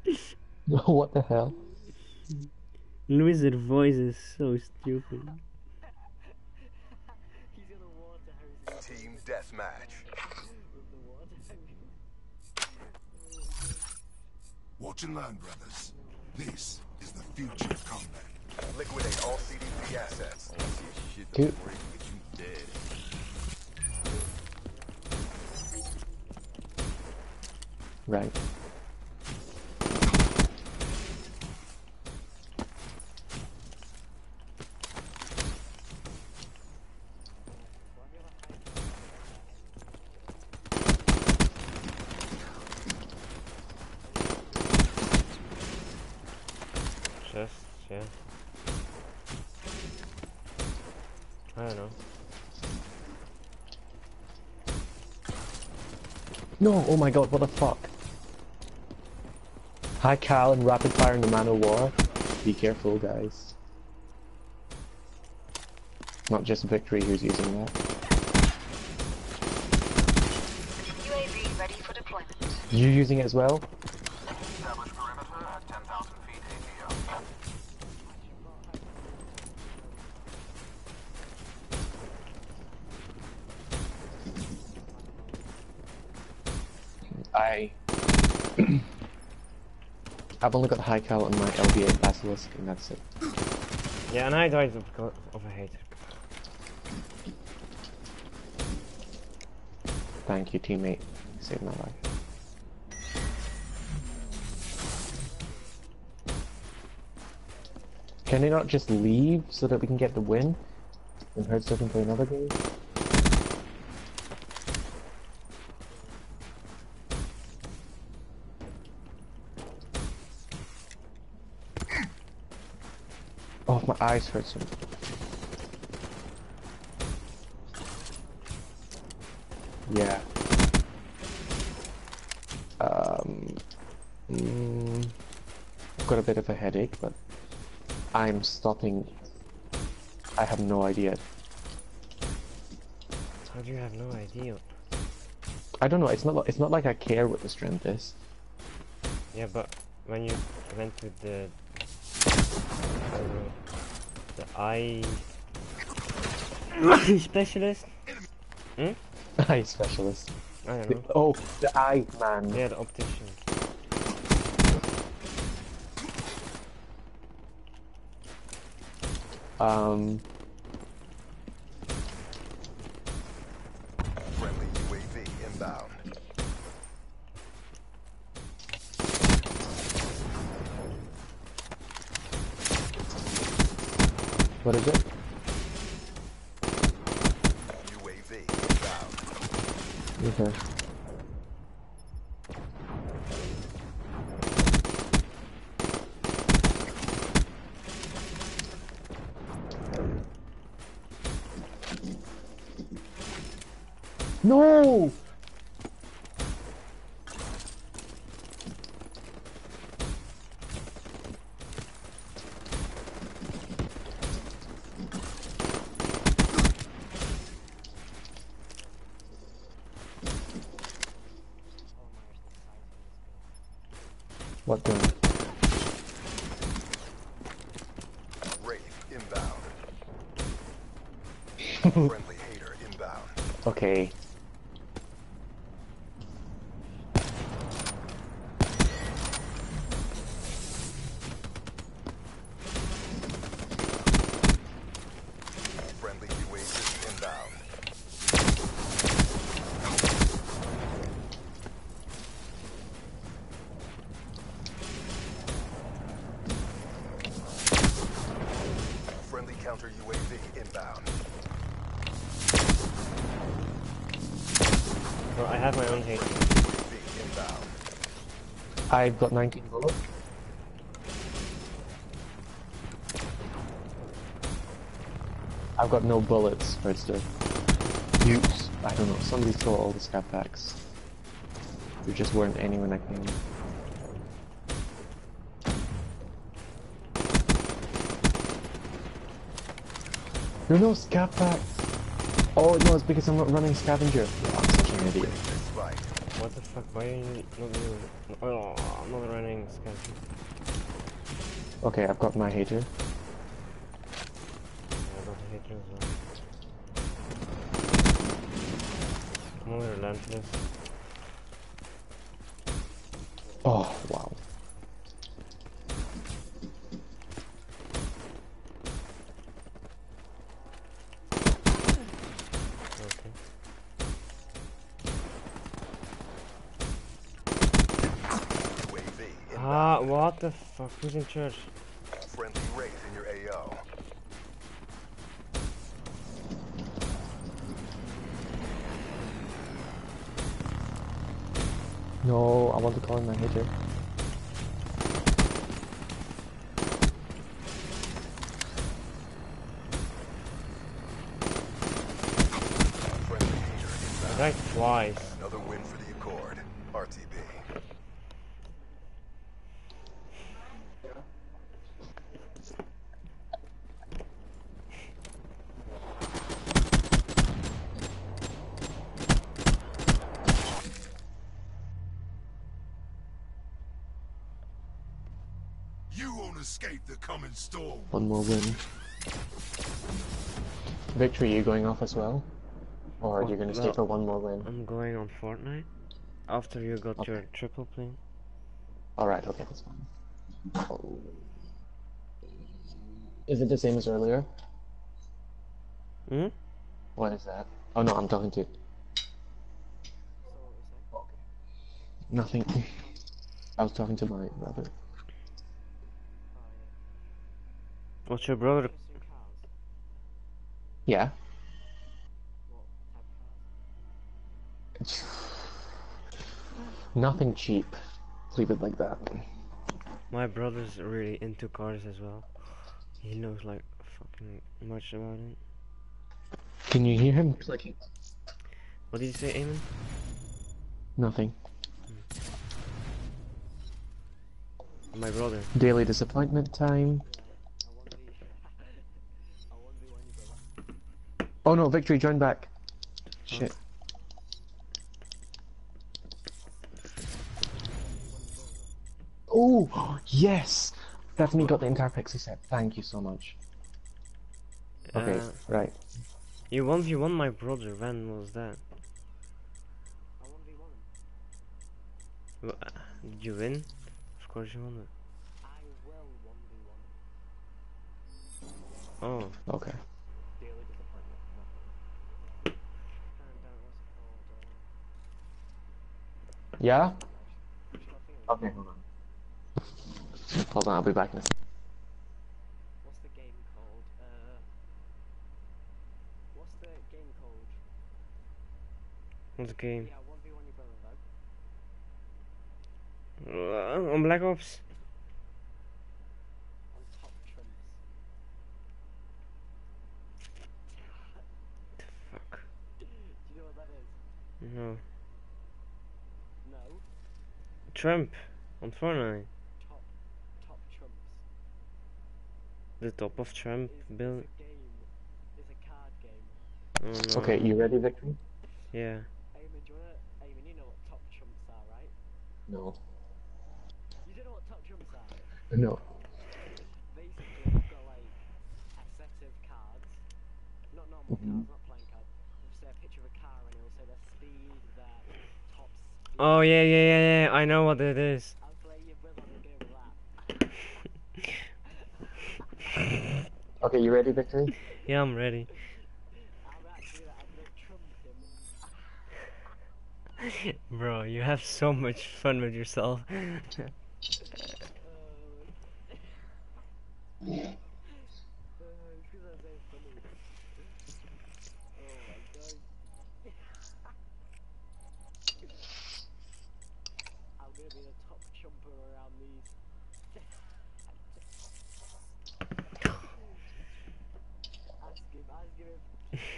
bitch? what the hell? Louis' voice is so stupid. He's gonna water Team deathmatch. with the. Watch and learn, brothers. This is the future of combat. Liquidate all CDP assets. Dude. Right. Just, yeah. I don't know. No, oh my god, what the fuck? Hi Cal and rapid fire in the Man-O-War. Be careful guys. Not just Victory who's using that. UAV ready for deployment. You using it as well? Establish perimeter at 10,000 feet ATO. I I've only got the high cal and my LB8 basilisk and that's it. Yeah, and I died of, of a hate. Thank you teammate. You saved my life. Can they not just leave so that we can get the win? And Herzog can play another game? Oh, my eyes hurt so Yeah. Um, mm, I've got a bit of a headache, but I'm stopping. I have no idea. How do you have no idea? I don't know. It's not. It's not like I care what the strength is. Yeah, but when you went to the the [laughs] eye specialist, hmm? Eye specialist. I don't The- know. oh, the eye man. Yeah, the optician. Um. Friendly UAV inbound. What is it? UAV inbound. Okay. No! doing? Wraith inbound. Friendly HATR inbound. Okay. Friendly UAV inbound. Friendly counter UAV inbound. Bro, I have my own hate. UAV inbound. I've got 19 bullets. I've got no bullets, Redster. Use. I don't know, somebody stole all the scav packs. There just weren't any when I came. There are no scav packs! Oh no, it's because I'm not running scavenger. Oh, I'm such an idiot. Fuck? Why are you not? Oh, I'm not running scavenger. Okay, I've got my HATR. I got a HATR as well. I'm only relentless. Oh, wow. Okay. UAV Ah, what the fuck? Who's in charge? Friendly Wraith in your AO. No, I want to call him my HATR. I died twice. Another win for the Accord. RTB. You won't escape the coming storm. One more win. Victory, you going off as well? Or are you going to stay for one more win? I'm going on Fortnite. After you got your Triple Play. Alright, okay, that's fine. Oh. Is it the same as earlier? Hmm? What is that? Oh no, I'm talking to. you. Nothing. I was talking to my brother. What's your brother? Yeah. Nothing cheap. Leave it like that. My brother's really into cars as well. He knows like fucking much about it. Can you hear him clicking? What did you say, Eamon? Nothing. My brother. Daily disappointment time. Oh no, Victory, join back. Shit. Oh, [gasps] yes! Bethany got the entire pixie set. Thank you so much. Okay, Uh, right. You 1v1 my brother, when was that? Wha- Did you win? Of course you won it. Oh. Okay. Yeah? Okay, hold on. Hold on, I'll be back in a sec. What's the game called? Uh, what's the game called? What's the game? Yeah, 1v1 your brother though. Uh, on Black Ops? On top trumps. Fuck. [laughs] Do you know what that is? No. No. Trump on Fortnite. Top, top trumps. The top of Trump build. Game. It's a card game. Oh, no. Okay, you ready, Victor? Yeah. Eamon, do you wanna? Eamon, you know what top trumps are, right? No. You don't know what top No. Basically, you've got like a set of cards, not normal mm-hmm. cards, not playing cards. Just say a picture of a car, and it'll say their speed, their top speed. Oh yeah, yeah, yeah, yeah. I know what it is. I'll play you with on a game of that. Okay, you ready, Victory? Yeah, I'm ready. I'm actually, I'm gonna trump him. Bro, you have so much fun with yourself. [laughs] Uh, it's 'cause I'm so funny. Oh my god. I'm gonna be the top chumper around these. ask him, ask him if say uh, so I was chatting his shit. And uh, he wants to 1v1 you, he's like, alright, what on? He's like, top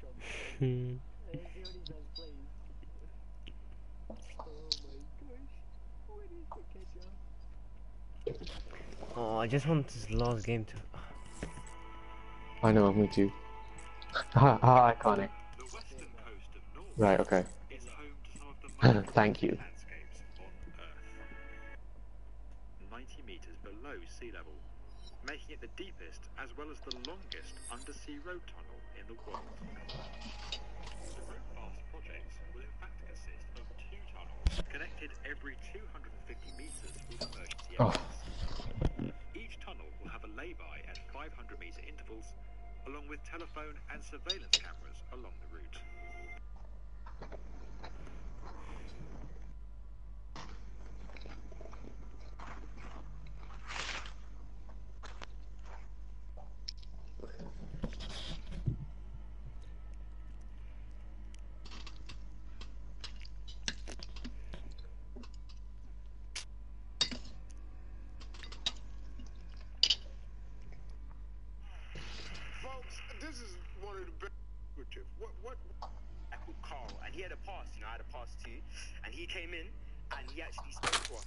chump. Hmm. Uh, see what he says, please. Oh my gosh. What is the ketchup? Oh, I just want this last game to. I know, me too. Ha ha, iconic. The western coast of Norway Right, okay. is home to some of the [laughs] most Thank you. Sea level, making it the deepest as well as the longest undersea road tunnel in the world. The Road Fast project will in fact consist of two tunnels connected every 250 meters with emergency Oh. exits. Each tunnel will have a lay-by at 500 meter intervals, along with telephone and surveillance cameras along the route. Folks, this is one of the best. What, what, I called Carl, and he had a pass, you know, I had a pass too, and he came in, and he actually spoke to us.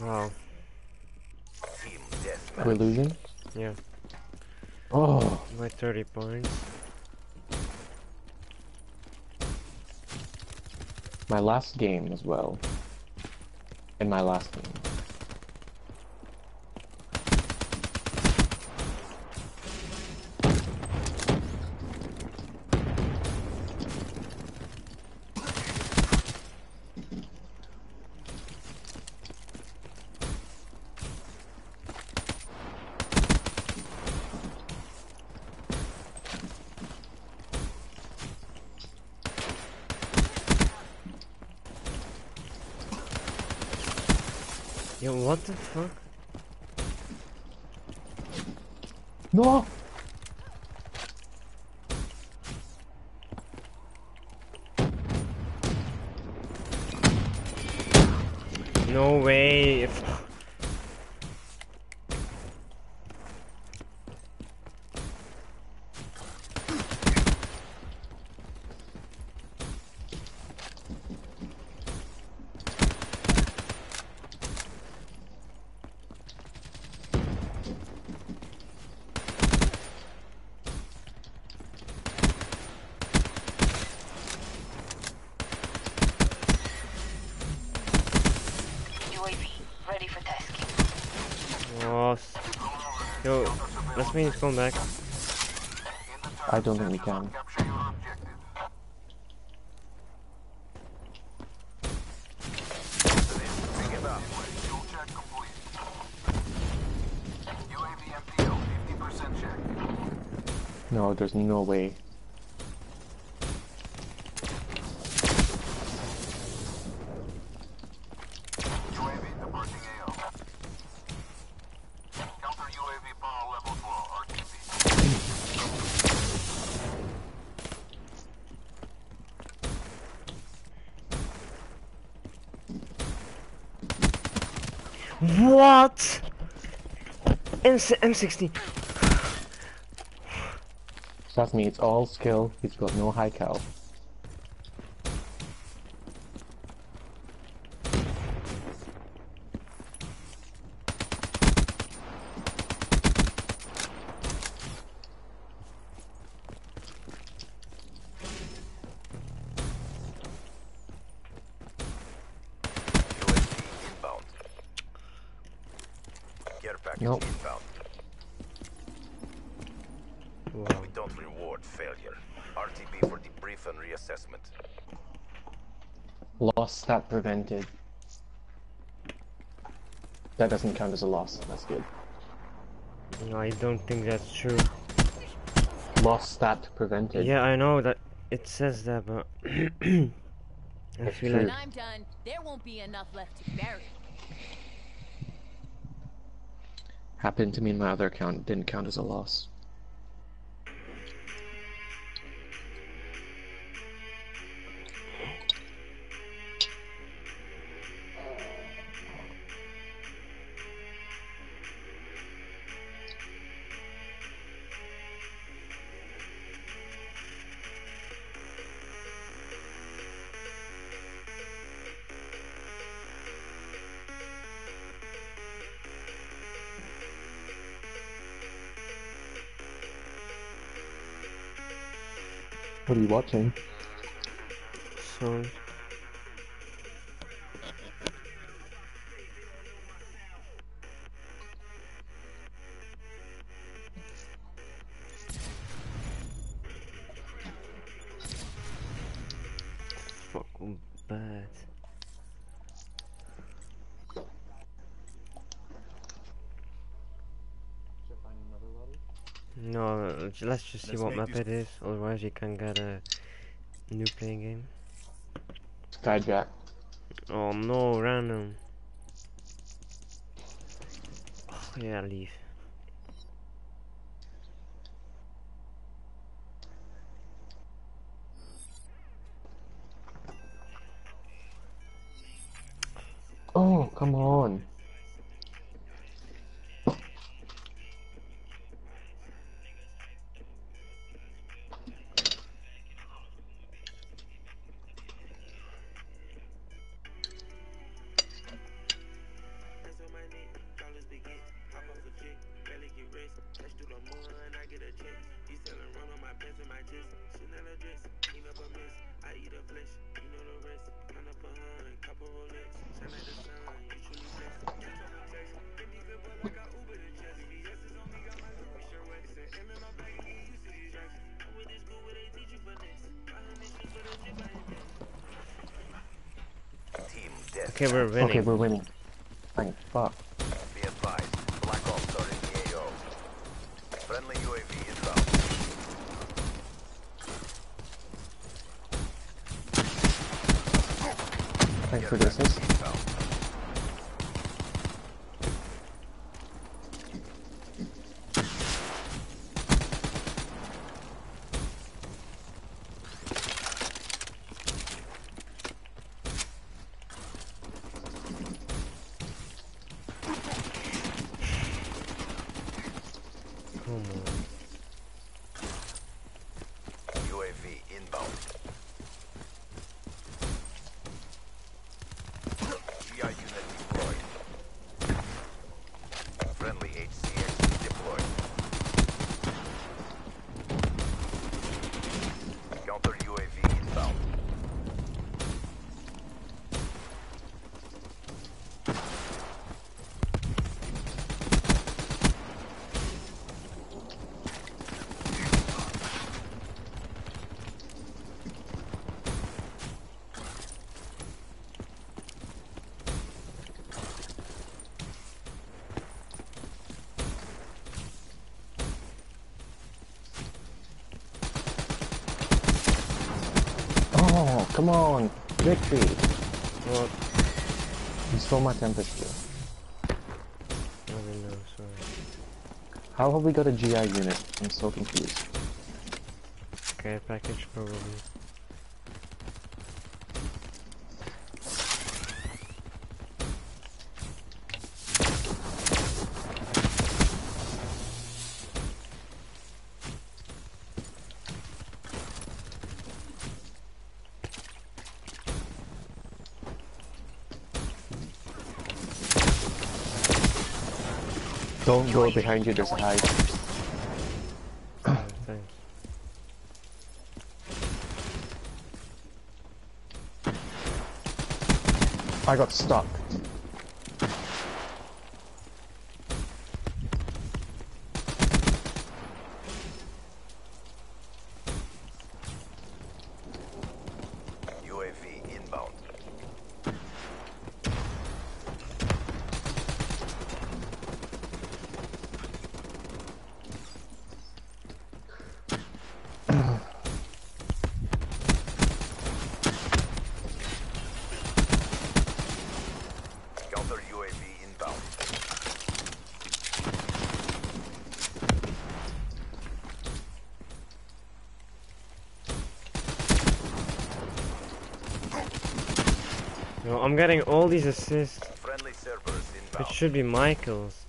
Wow. We're losing? Yeah. Oh, my 30 points. my last game as well. In my last game. Yo, what the fuck? No! No way. If... UAV ready for tasking. Oh, s- yo, let's mean he's coming back. I don't think we can. No, there's no way. M60. Trust me, it's all skill. He's got no high cal. Nope. For debrief and reassessment. Loss that prevented. That doesn't count as a loss. That's good. No, I don't think that's true. Loss that prevented. Yeah, I know that it says that, but [clears throat] I That's feel true. When like I'm done, there won't be enough left to bury. Happened to me in my other account. Didn't count as a loss. You watching? so. No, j- let's just see Let's what map it is, otherwise you can get a new playing game. Skyjack. Oh no, random. Oh, yeah, leave. Okay, we're winning. Okay, we're winning. Thank fuck. Be advised, Black Ops are in the AO. Friendly UAV inbound. Thanks for the assist. Come on. UAV inbound. GI unit deployed. Friendly HCXD deployed. Counter UAV inbound. Oh, come Victory. What? You stole my temperature. I don't know, sorry. How have we got a GI unit? I'm so confused. Okay, package probably. Don't go behind you, a hide. I got stuck. No, I'm getting all these assists. It should be Michael's.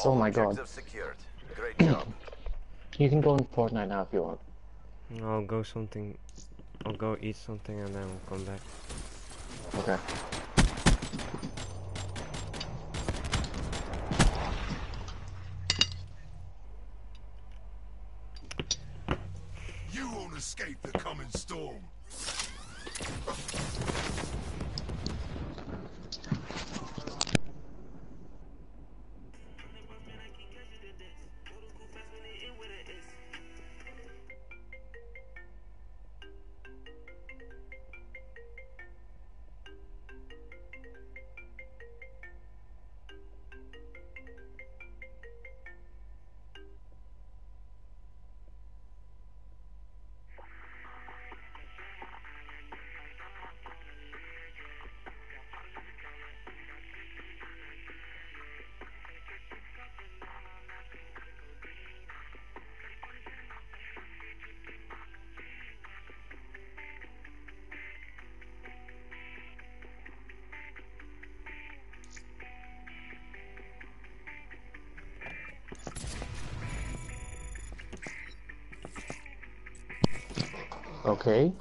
CDP. Yes, oh my God. secured. Great job. [coughs] You can go in Fortnite now if you want. I'll go something. I'll go eat something and then we'll come back. Okay. Okay.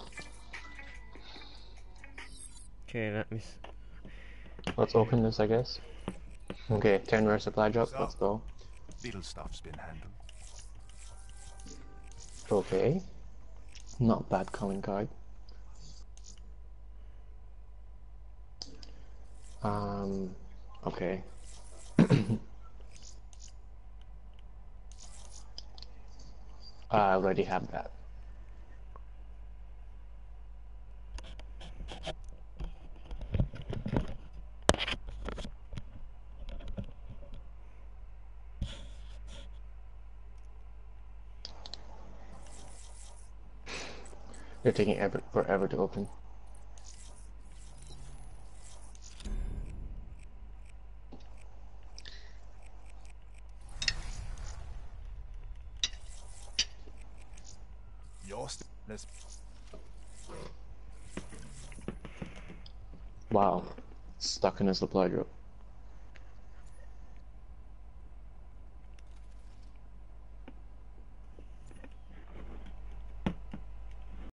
Okay, let me. Let's open this, I guess. Okay, 10 rare supply drop. Let's go. Little stuff's been handled. Okay. Not bad calling card. Um, okay. [coughs] I already have that. They're taking ever forever to open. Let's Wow. Stuck in a supply drop.